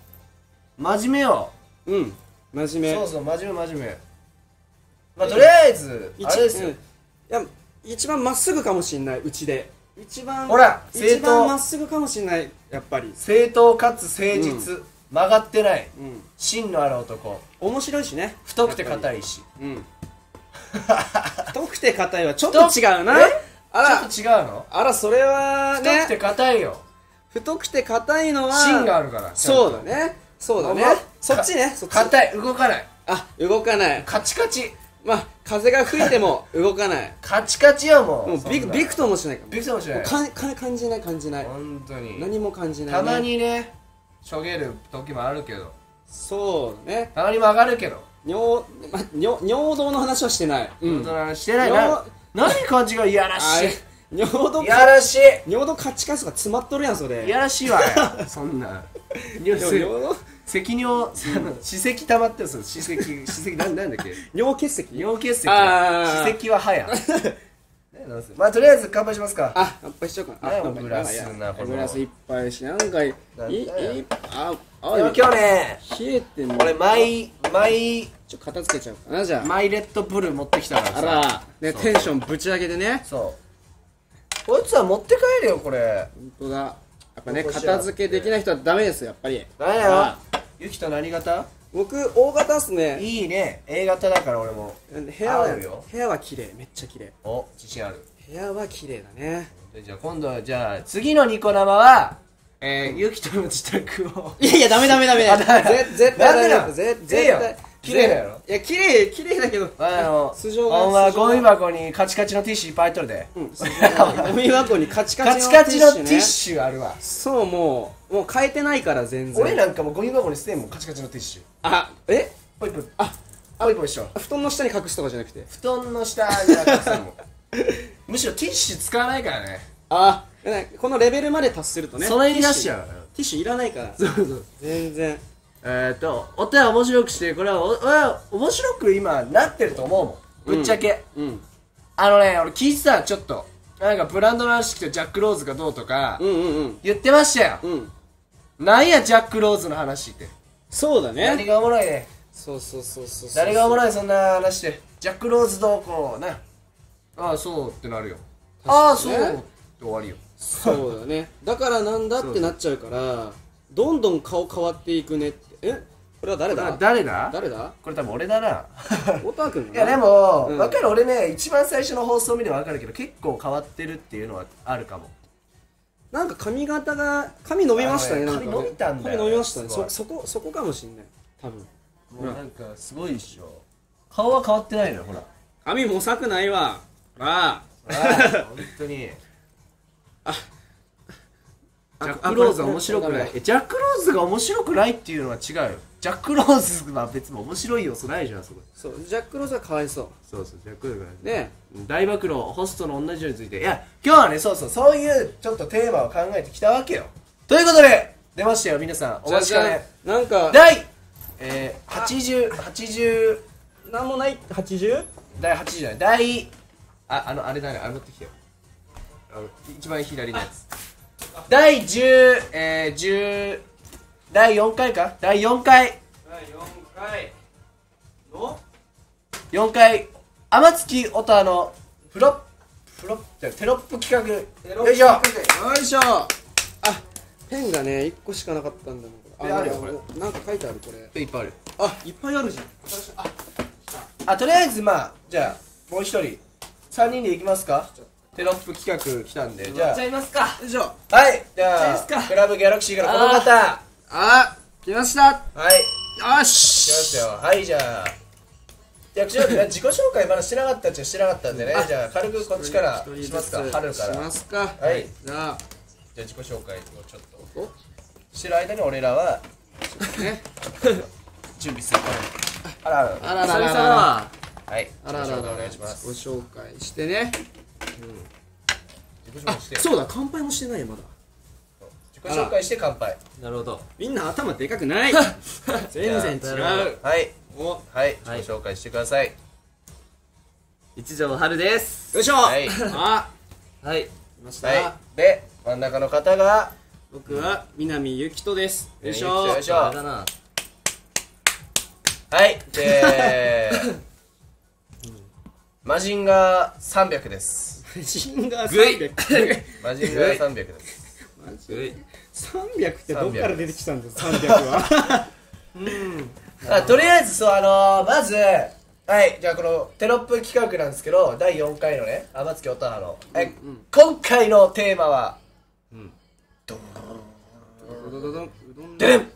真面目よ！うん。真面目。そうそう真面目真面目。まあとりあえず一あれですよ。うん。いや一番まっすぐかもしんないうちで。一番ほら正一番当まっすぐかもしんないやっぱり。正当かつ誠実、曲がってない。うん。芯のある男。面白いしね。太くてい硬いし。うん 太くて硬いはちょっと違うな。え？あら。ちょっと違うの？あらそれは太くてね硬いよ。太くて硬いのは芯があるからそうだね。そうだね。ま？あそっちねそっち。硬い。動かない。あ動かない。カチカチ。まあ風が吹いても動かない。カチカチよもうもうビクビクともしないビクともしない。かか感じない感じない。本当に。何も感じない、ね、たまにねしょげる時もあるけど。そうだね。たまに曲がるけど尿,、ま、尿尿道の話はしてない、うん、してない。尿な何感じがいやらあしい。れ尿道いやらしい。尿道カチカチとか詰まっとるやんそれ。いやらしいわよ そんな。尿道赤尿歯石溜まってるんですよ歯石歯石なんなんだっけ？尿結石。尿結石。歯石は歯や。まあとりあえず乾杯しますか。あ乾杯しようかあグラスなグラス一杯しなんかいいいいあ今日ね冷えてんの。俺マイマイちょっと片付けちゃうかなじゃあ。マイレッドブル持ってきたからあさらねテンションぶち上げてね。そう。こいつは持って帰れよこれ。本当だ。やっぱね片付けできない人はダメですよやっぱり。何やあゆきと何型？僕大型っすね。いいね。A 型だから俺も。部屋は合うよ。部屋は綺麗。めっちゃ綺麗。お自信ある。部屋は綺麗だね。じゃあ今度はじゃあ次のニコ生はえー、ゆきとの自宅を。いやいやダメダメダメ。あダメぜ絶対ダメぜいいよ絶対綺麗だよ。いや綺麗綺麗だけど。あの素性がお前ゴミ箱にカチカチのティッシュいっぱい入っとるで。うんゴミ箱にカチカカチのチカチのティッシュあるわ。そうもうもう変えてないから全然。俺なんかもうゴミ箱に捨てんもんカチカチのティッシュ。あえ？ポイポイ。あポイポイしょ。布団の下に隠すとかじゃなくて。布団の下になんかさも。う むしろティッシュ使わないからね。あねこのレベルまで達するとね。その言い出しちゃう。ティッシュいらないから。そうそう。全然えっとお手は面白くしてこれはお俺は面白く今なってると思うもん。ぶっちゃけ、うん。あのね俺聞いてたちょっと。なんかブランドの話聞くとジャック・ローズがどうとかうんうんうん。言ってましたよ、うん。なんやジャック・ローズの話って。そうだ何ねがおもろいね。そうそうそうそうそう。誰がおもろいそんな話して。ジャック・ローズどうこうねああそうってなるよ。ああそうって終わりよ。そうだね。だからなんだってなっちゃうから どんどん顔変わっていくねってえ？これは誰これはだ誰だ？誰だ？これ多分俺だな。太田君いやでも、うん。分かる俺ね一番最初の放送見て分かるけど結構変わってるっていうのはあるかも。なんか髪型が髪伸びましたねなんかね。髪伸びたんだよね。髪伸びましたね。そそこそこかもしんない。多分。もうなんかすごいっしょ。顔は変わってないのよほら。髪もさくないわ。ほらああ本当に ジャック・ローズは面白くない。えジャック・ローズが面白くないっていうのは違うよ。ジャック・ローズは別に面白い要素ないじゃんそこ。そうジャック・ローズはかわいそそうそうジャック・ローズがうね大暴露ホストの同じようについて。いや今日はねそうそうそういうちょっとテーマを考えてきたわけよ。ということで出ましたよ皆さん。お待ちかねなんか第、えー、80、80、なんもない？80? 第80じゃない、第、あ、あの、あれだね、あれ持ってきてよ。あの一番左のやつ。第10、えー、10、第4回か？第4回、第4回の？4回、天月オタのフロップ、フロップテロップ企画、よいしょ。よいしょ。あペンがね1個しかなかったんだもん。これえあるよこれ。なんか書いてあるこれ。いっぱいある。あいっぱいあるじゃん。あ、とりあえずまあ、じゃあ、もう一人、3人でいきますか？テロップ企画来たんで、じゃちゃいますか。よいしょ。あ、はい、じゃあじゃあいいっすか、クラブギャラクシーからこの方、はあ来ました。い、よ来まししたよ。はい、じゃあ、じゃあ、自己紹介まだしてなかったっちゃしてなかったんでね、じゃあ、軽くこっちからしますか、春から。しますか。はい。じゃあ。じゃあ自己紹介をちょっと。お。してる間に俺らはね 準備するあらあらあら。ららら久々だわはい。あららら自己紹介お願いします。ご紹介してね自己紹介してそうだ乾杯もしてないよまだ。自己紹介して乾杯。なるほど。みんな頭でかくない。全然違う。はい。お。はい。自己紹介してください。一条春です。よいしょ。はい。あ。はい。来ました、はい。で真ん中の方が僕は南ゆきとです。よいしょ。よいしょ。はい。でマジンガー300ですシンガーグイ。300マジンガー300です。マジうい300ってどっから出てきたんだよ300は。あとりあえずそうあのー、まずはいじゃあこのテロップ企画なんですけど第4回のね天月音羽の、はい今回のテーマはうどどどん。うどん。でん。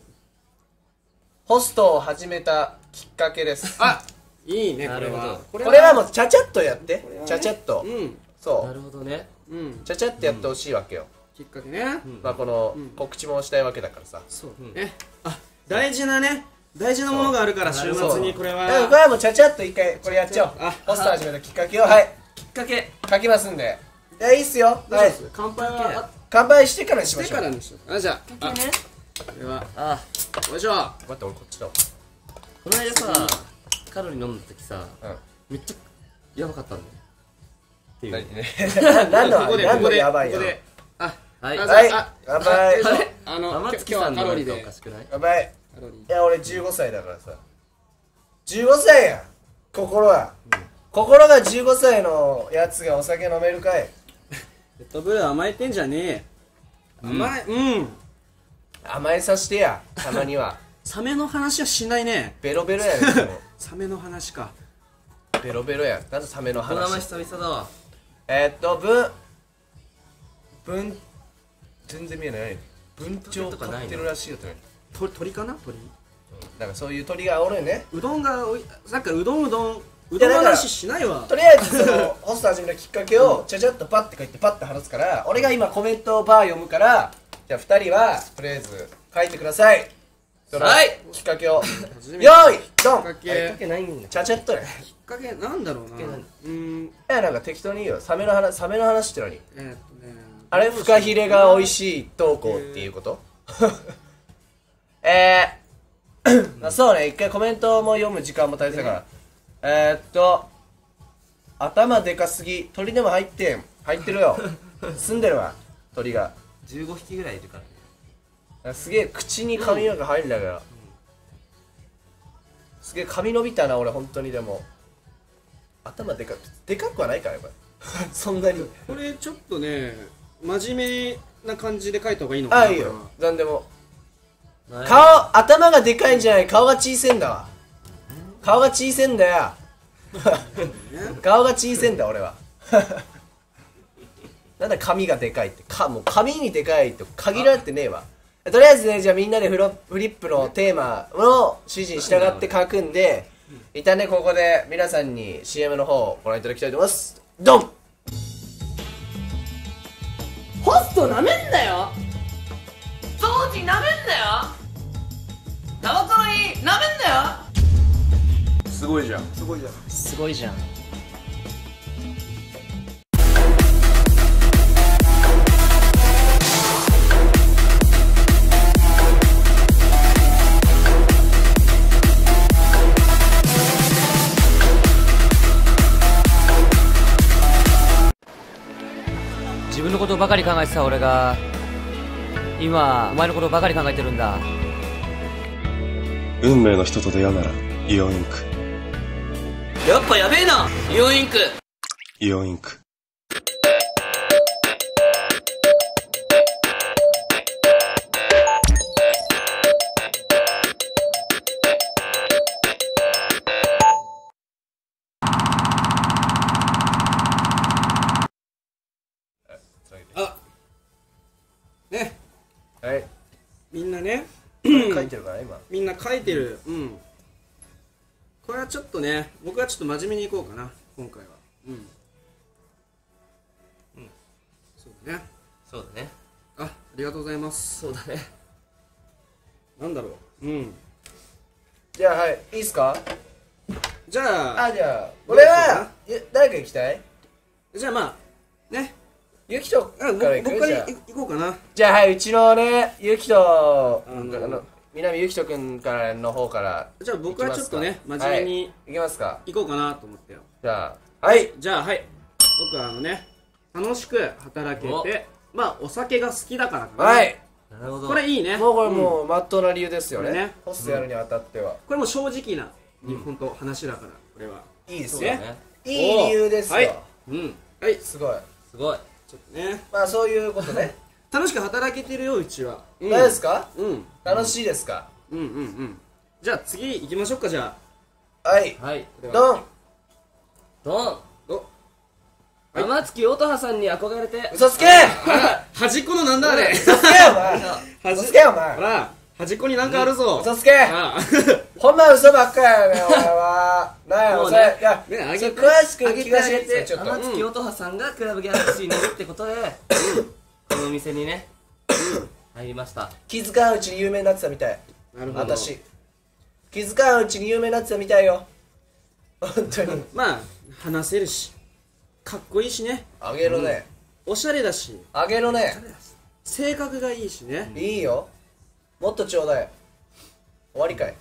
ホストを始めたきっかけですあいいねこれはここれはもうちゃちゃっとやってちゃちゃっとうんそなるほどね。うん。うちゃちゃっとやってほしいわけよ、きっかけね。まあこのうん。告知もしたいわけだからさ。そうね。あ大事なね。大事なものがあるから週そう。末にこれだからこれははもうちゃちゃっと一回これやっちゃおう。あホスト始めたきっかけをはい。きっかけ。書きますんで。いやいいっすよ。はい。乾杯は。乾杯してからにししてましょう。からにしよう。あじゃあ。あ。ねこれは。あよいしょ。待って俺こっちだ。わこの間さカロリー飲んだ時さうん。めっちゃやばかったんだよっていう。何？のここでこ何のこでやばいよ。ここで。あはい。あはい。あ乾杯。よいあの天今日は月さんのカロリーで。おかしくない？乾杯。カロリー。いや俺15歳だからさ。15歳や心は、心が15歳のやつがお酒飲めるかい。レッドブル甘えてんじゃねえ。甘えうん。甘えさせてや。たまには。サメの話はしないね。ベロベロやね サメの話か。ベロベロやん。なんでサメのこの名前話久々だわえー、っと文文全然見えない。文鳥飼ってるらしいよって。と鳥かな？鳥？なんかそういう鳥がおるよね。うどんがおいさっきからうどんうどんうどんの話しないわ。とりあえずそのホスト始めたきっかけをちゃちゃっとパッて書いてパッて話すから俺が今コメントをバー読むからじゃあ2人はとりあえず書いてください。はい。きっかけを。よーいドン。きっかけ。けないんだ。ちゃちゃっとねかけなんだろうな。うーん。いやなんか適当にいいよ。サメの話サメの話って何？えーっとね。あれフカヒレが美味しい投稿っていうこと？えーまあそうね。一回コメントも読む時間も大切だから。えー、っと頭でかすぎ。鳥でも入ってん。入ってるよ。住んでるわ。鳥が。15匹ぐらいいるからすげえ口に髪の毛入るんだから、すげえ髪伸びたな俺本当にでも頭でかでかくはないからやっぱり。そんなに。これちょっとね真面目な感じで書いた方がいいのかな。ああいいよ。何でも。顔顔頭がでかいんじゃない。顔が小せんだわ。顔が小せんだよ。顔が小せんだ俺は。なんだ髪がでかいって。かもう髪にでかいと限られてねえわ。とりあえずねじゃあみんなでフロフリップのテーマの指示に従って書くんで一旦ねここで皆さんに CM の方をご覧いただきたいと思います。ドン！ホストなめんなよ。掃除なめんなよ。タバコのいいなめんなよ。すごいじゃん。すごいじゃんばかり考えてた俺が今お前のことばかり考えてるんだ。運命の人と出会うならイオンインク。やっぱやべえなイオンインク。イオンインクはい。みんなね。書いてるから今。みんな書いてる。うん。これはちょっとね僕はちょっと真面目にいこうかな今回は。うん。うん。そうだね。そうだね。あありがとうございます。そうだね。なんだろう。うん。じゃあはい。いいっすか？じゃああじゃあ俺はえ誰か行きたい？じゃあまあねゆきとかあ僕ら行く？じゃあ僕からい行こうかな。じゃあはいうちのねゆきとあのの南ゆきとくんからの方からじゃあ僕はちょっとね真面目にはい。行きますか？行こうかなと思ってよ。じゃあはい。じゃあはい。僕はあのね楽しく働けてまあお酒が好きだからかな。はい。なるほど。これいいね。もうこれもうまっとうな理由ですよね。ね。ホストやるにあたっては。これも正直な本当話だからこれは。いいですね。いい理由ですはい。ようん。はい。すごい。すごいちょっとね。まあそういうことね。楽しく働けてるようちは。うん。何ですか？うん。楽しいですか？うんうんうん。じゃあ次行きましょうかじゃはい。はいあドン。ドン。お山月乙葉さんに憧れて。嘘つけ！端っこのなんだあれ。嘘つけお前。嘘つけおほ前ら端っこになんかあるぞ。嘘つけ。あ ほんま嘘ばっかやね お前は。なんやもうねそれいやねあ詳しく聞かせて。ちょっと。天月乙葉さんがクラブギャラクシーに乗るってことでこのお店にね。入りました。気づかんうちに有名になってたみたい。なるほど。私。気づかんうちに有名になってたみたいよ。本当に。まあ話せるし。かっこいいしね。あげろね。おしゃれだし。あげろね。性格がいいしね。いいよもっとちょうだい。終わりかい。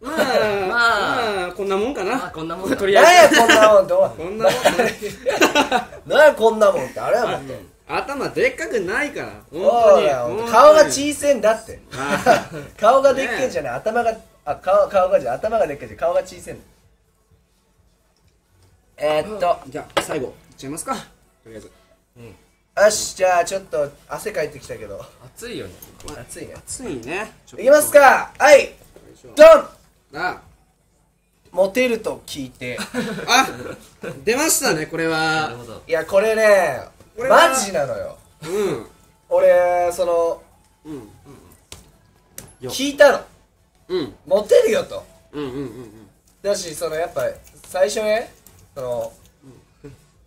まあままあこんなもんかな。まあこんなもんだ。とりあえ何やこんなもんってこんなもん。何やこんなもんってあれはもっと頭でっかくないから。本当にだよ本当に。顔が小せんだって。あ顔がでっけんじゃない。頭があ顔顔がじゃ頭がでっけんじゃ顔が小せんえー、っと。じゃあ最後いっちゃいますか。とりあえずよしじゃあちょっと汗かいてきたけど。暑いよね。暑いね。ついにね。いきますか。はい。ドン。あ。モテると聞いて。あ出ましたねこれなはるほど。いやこれねマジなのよ。うん。俺そのうん聞いたの。うん。モテるよと。うんうんうんうん。だしそのやっぱ最初ねその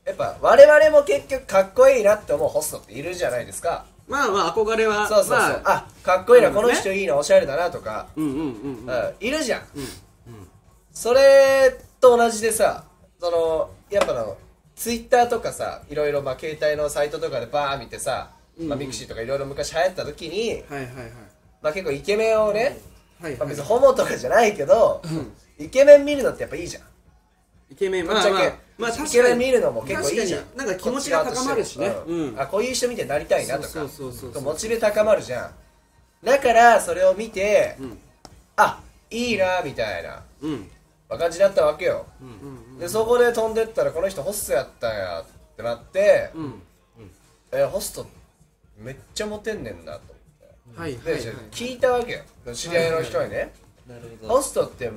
やっぱ我々も結局かっこいいなって思うホストっているじゃないですか。まあまあ憧れはそうそうそう、まああかっこいいな、うんこの人いいなおしゃれだなとか、うんうんうんうん。うんいるじゃん、うんそれと同じでさそのやっぱのツイッターとかさいろいろまあ携帯のサイトとかでバー見てさ、まあ、ミクシーとかいろいろ昔流行った時に、はいはいはい。まあ、結構イケメンをね、まあ、はいはい別にホモとかじゃないけど、イケメン見るのってやっぱいいじゃん。イケメンぶっちゃけ、まあまあまあ確かに。見るのも結構いいじゃん。なんか気持ちが高まるしね。うん。あこういう人見てなりたいなとか。そうそうそうそうモチベ高まるじゃん。だからそれを見て、ん。あいいなみたいな。うん。感じだったわけよ、でそこで飛んでったらこの人ホストやったんやってなって、うん。えホストめっちゃモテんねんなとはい思って、ではいはい。聞いたわけよ。知り合いの人にね、なるほど。ホストって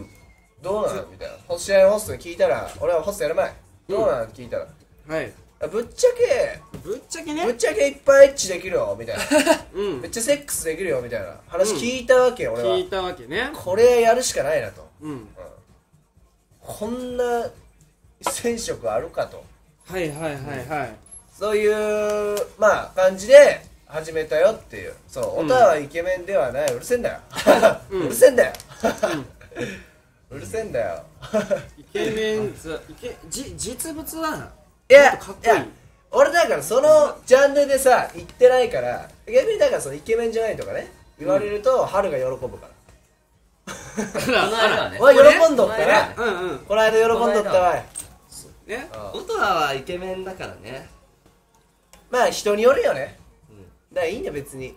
どうなのみたいな。ホ知り合いのホストに聞いたら俺はホストやる前どうなの？って聞いたら、はい。あぶっちゃけ。ぶっちゃけぶねっちゃけいっぱいエッチできるよみたいな。うん。めっちゃセックスできるよみたいな。話聞いたわけよ、俺は。聞いたわけね。これやるしかないなと。うん。こんな染色あるかと。はいはいはいはい。そういうまあ感じで始めたよっていう。そううん。オタはイケメンではない。うるせえんだよ、う るせえんだよ、うるせえんだよ。イケメンいけ じ実物はいやかっこいい。俺だからそのジャンルでさ言ってないから逆にだからそのイケメンじゃないとかね言われると春が喜ぶか ら、ね。お前喜んどったなうんうん。この間喜んどったわい。ね音羽はイケメンだからね。まあ人によるよね。だからいいんだよ別に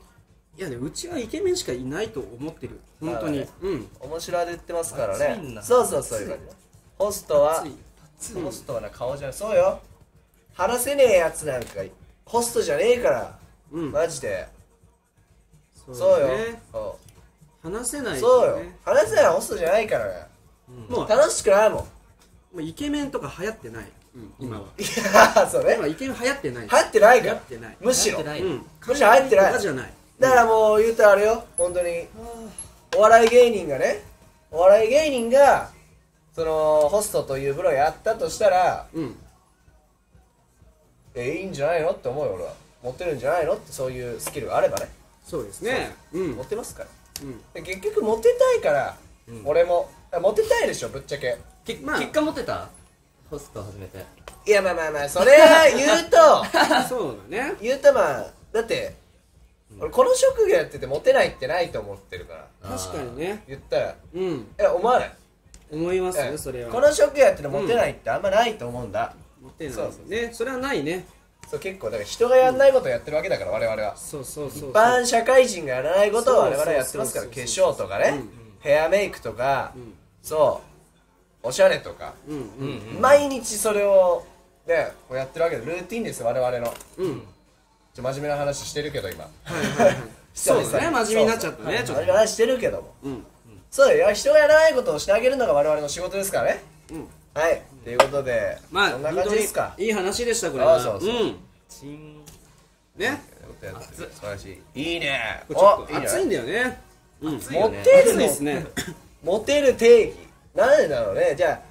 いやねうちはイケメンしかいないと思ってる。本当に、まあねうん。面白で言ってますからね。そうそうそういう感じ。ホストはホストはな顔じゃない。そうよ。話せねえやつなんかホストじゃねえから。うん。マジで。そうよ話せないうそうよ。ね話せないホストじゃないからね。もう楽しくないもん。もうイケメンとか流行ってない、うん、今は、いやそうね今イケメン流行ってない。流行ってない流から。行ってない。むしろ。流行ってない。うん。むしろ入ってない。とかじゃないだからもう言うたらあれよ本当に。お笑い芸人がねお笑い芸人がそのホストという部類やったとしたらうん。えいいんじゃないのって思うよ俺は。持ってるんじゃないのってそういうスキルがあればね。そうですね。う。ん。持ってますから。うん。で結局モテたいから、俺もあモテたいでしょぶっちゃけ。けまあ。結果持ってた？ホスト始めて。いやまあまあまあそれ言うと。そうだね。言うとまあだって、俺この職業やっててモテないってないと思ってるから。確かにね。言ったら。うん。え思わない？思いますえよそれは。この職業やっててモテないってあんまないと思うんだ、持ってないそうそう。ね。それはないね。そう結構だから人がやんないことをやってるわけだから我々は。そうそうそう一般社会人がやらないことを我々はやってますから化粧とかね、うん。ヘアメイクとか、ん。そう。おしゃれとか、うんうん毎日それをねこうやってるわけでルーティンですよ我々の。うんちょ真面目な話してるけど今。そうだね。真面目になっちゃったねちょっと。目な話してるけども。うん。そうだよ。人がやらないことをしてあげるのが我々の仕事ですからね。うん。はい。ということで、まあそんな感じですか？いい話でしたこれは。そうそうそう。ん。チン。素晴らしい。いいね。これちょっと熱いんだよね。うん。モ熱いよね。テるの熱いですね。モテる定義。なんでだろうね。じゃ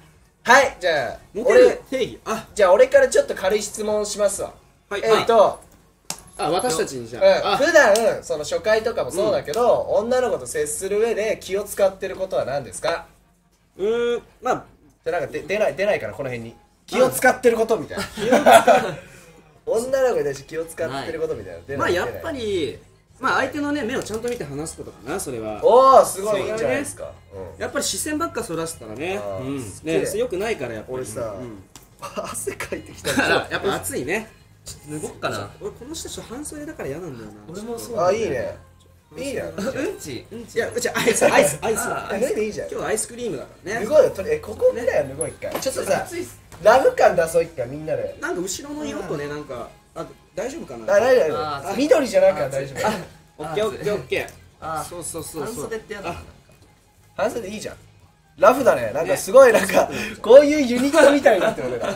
あはい。じゃあモテる俺定義。あ。じゃあ俺からちょっと軽い質問しますわ。はい。えっと、あ私たちにじゃうん。あ。あ普段その初回とかもそうだけど、女の子と接する上で気を使ってることは何ですか？うーんまあ。でなんかで出ない出ないからこの辺に。気を使ってることみたいな。女の子に対して気を使ってることみたいな。出ないまあやっぱりりまあ相手のね目をちゃんと見て話すことかなそれは。おおすごいいいんじゃないですか、うん。やっぱり視線ばっかそらしたらね。うん。ねよくないからやっぱり。俺さうん。汗かいてきただから やっぱ暑いね脱ごっかな。俺この人たち半袖だから嫌なんだよな。俺もそうあいいね。いいね。うん。ち？うんち？いやうちアイスアイスアイス。脱いでいいじゃん。今日アイスクリームだからね。脱ごうよとりえここぐらいは脱ごう一回。ちょっとさ暑いっす。ラブ感出そう一回みんなで。なんか後ろの色とねなんかあ大丈夫かな？あ大丈夫緑じゃなくて大丈夫。オッケーオッケーオッケー。あそうそうそう半そう。袖ってやだ。な半袖いいじゃん。ラフだね。なんかすごいなんかこういうユニットみたいになってる俺ら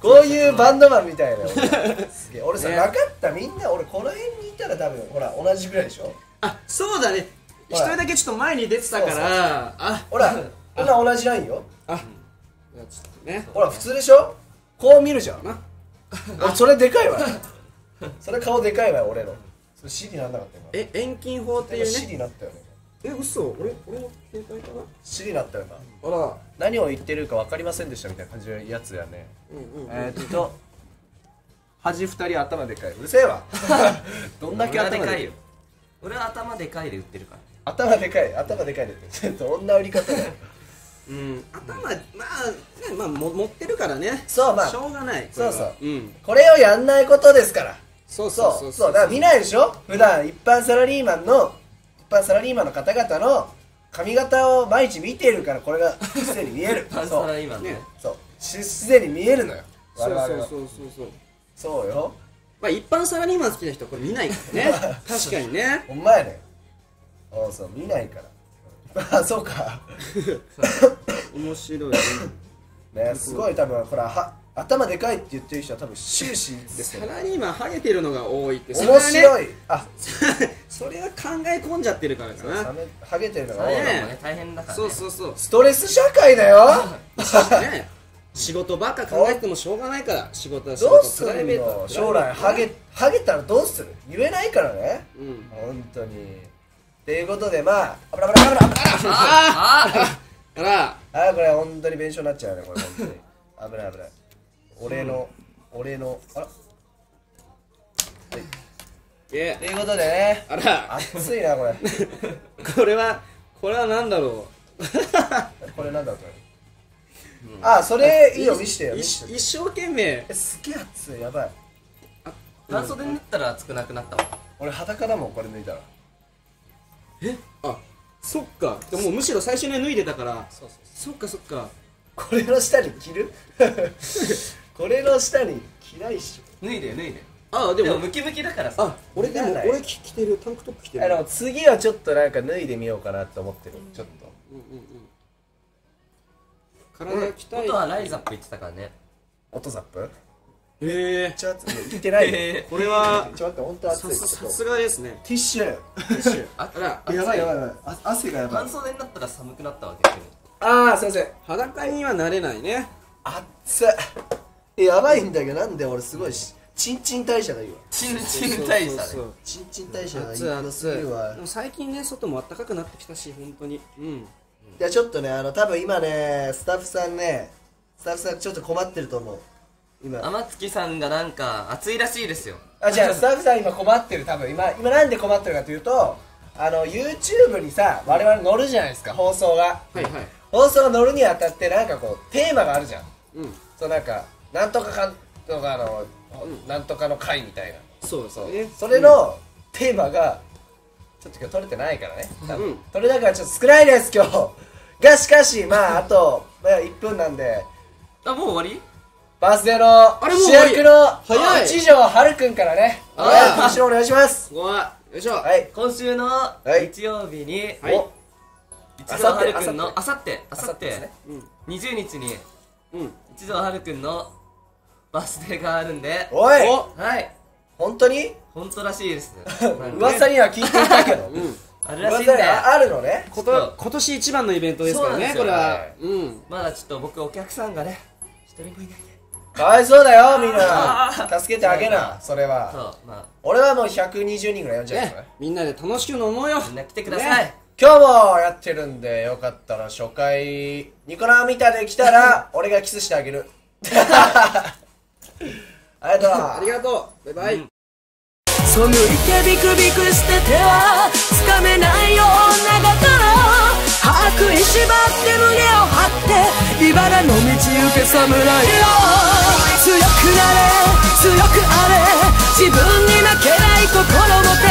こういうバンドマンみたいな。俺 すげえ。俺さね。分かった。みんな俺この辺にいたら多分ほら同じぐらいでしょ？あそうだね。ほら。一人だけちょっと前に出てたから。あほらこん。な同じラインよ。あ。ちょっとね。ほら普通でしょ？こう見るじゃん。な俺それでかいわ。それ顔でかいわ俺の。それ C になんなかった今え遠近法ってい今う C ねになったよねえ嘘？俺俺の携帯かな？C になったよなあら。何を言ってるか分かりませんでしたみたいな感じのやつやね。うんうんえーっと端二人頭でかい。うるせえわ。どんだけ頭でかいよ。俺は頭でかいで売ってるから頭でかい頭でかいで。ってどんな売り方だよ。うん。頭まあねまあも持ってるからね。そうまあ。しょうがない。そうそう。うん。これをやんないことですから。そうそそううそう。だから見ないでしょ？普段一般サラリーマンの一般サラリーマンの方々の髪型を毎日見てるからこれが すでに見える。そうねね。そう。しすでに見えるのよ。我そうそうそうそうそう。そうよ。まあ一般サラリーマン好きな人はこれ見ないからね。確かにね。ほんまやね。そうそう見ないから。あ そうか。面白いね。ねすごい多分ほらは頭でかいって言ってる人は多分終始ですよサラリーマンハゲてるのが多いって。それ面はね白いあそれは考え込んじゃってるからかな。サメハゲてるのが多い。ねいうのもね大変だからね。そうそうそう。ストレス社会だよ。ね。仕事ばっか考えてもしょうがないから仕事は仕事どうすプライベートるの将来ハゲハゲたらどうする？言えないからね。うん。本当に。ということでまああぶらぶらぶらぶらああらあこれ本当に弁償になっちゃうねこれ本当に。危ない危ない俺の俺のあら。えということでねあら。熱いなこれ。これはこれは何だろ これなんだろうこれ。あそれいいよ見してよ見一して。よ一生懸命。えすげえ熱いやばい。半袖になったら暑くなくなったわ。俺裸だもんこれ脱いだら。あそっか。でももうむしろ最初に脱いでたから。そっかそっか。これの下に着る？これの下に着ないっし脱いで脱いで。あでも。でもムキムキだからさ。あ俺でも俺着着てる。タンクトップ着てょあるの次はちょっとなんか脱いでみようかなって思ってる。ちょっと。体鍛え元はライザップ言ってたからね。音ザップ？へえ。ちょっと聞いてないよえ。これはちょっと待って本当さ熱い。ちょっと。さすがですね。ティッシュ。ティッシュ。あらやばいやばいやばい。あ汗がやばい。半袖になったら寒くなったわけああすいません。裸にはなれないね。熱っ。えやばいんだけどなんで俺すごいしチンチン代謝がいいわ。チンチン大差ね。そうそうチンチン代謝がいい。暑い暑い。わ。でも最近ね外も暖かくなってきたし本当に。うん。いやちょっとねあの多分今ねスタッフさんねスタッフさんちょっと困ってると思う。今。天月さんがなんか暑いらしいですよ。あじゃあスタッフさん今困ってる多分。今今なんで困ってるかというとあの YouTube にさ我々載るじゃないですか放送が。はいはい。放送が載るにあたってなんかこうテーマがあるじゃん。うん。そうなんかなんとかかんとかの、なんとかの回みたいな。そうですねそれのテーマがちょっと今日取れてないからね。多分。うん取れ高がちょっと少ないです今日。がしかしまああと、まあ、1 分なんで。あもう終わり？バースデーのあれもう主役の早い。一条はるくんからね。はい今週もお願いします。ごめんよいしょ。はい。今週のい。日曜日にはい。お一条はるくんのあさって。あさっ明後日ですね。て20日にうん。一条はるくんのバースデーがあるんで。おい！はい。本当に？本当らしいです。噂には聞いていたけど。うん。あるらしいんで。あるのね。こと今年一番のイベントですからねこれは。うん。まだちょっと僕お客さんがね一人もいないんで。かわいそうだよみんな。助けてあげなそれは。そうま俺はもう120人ぐらい呼んじゃうからねみんなで楽しく飲もうよ。あみんな来てください。今日もやってるんでよかったら初回ニコラーミタで来たら 俺がキスしてあげるありがとう。ありがとう。バイバイ。背いてビクビクしててはつかめないようなだから歯食いしばって胸を張って茨の道行け侍よ強くなれ強くあれ自分に負けない心持て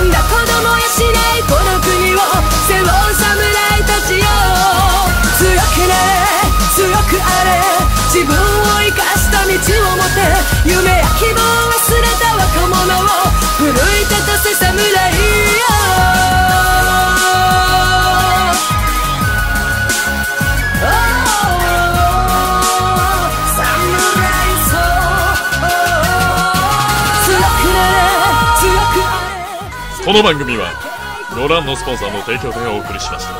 産ん。だ子供やしないこの国を背負う侍たちよ強くなれ強くあれ自分を生かした道を持て夢や希望を忘れた若者を奮い立たせ侍よ。この番組はロランのスポンサーの提供でお送りしました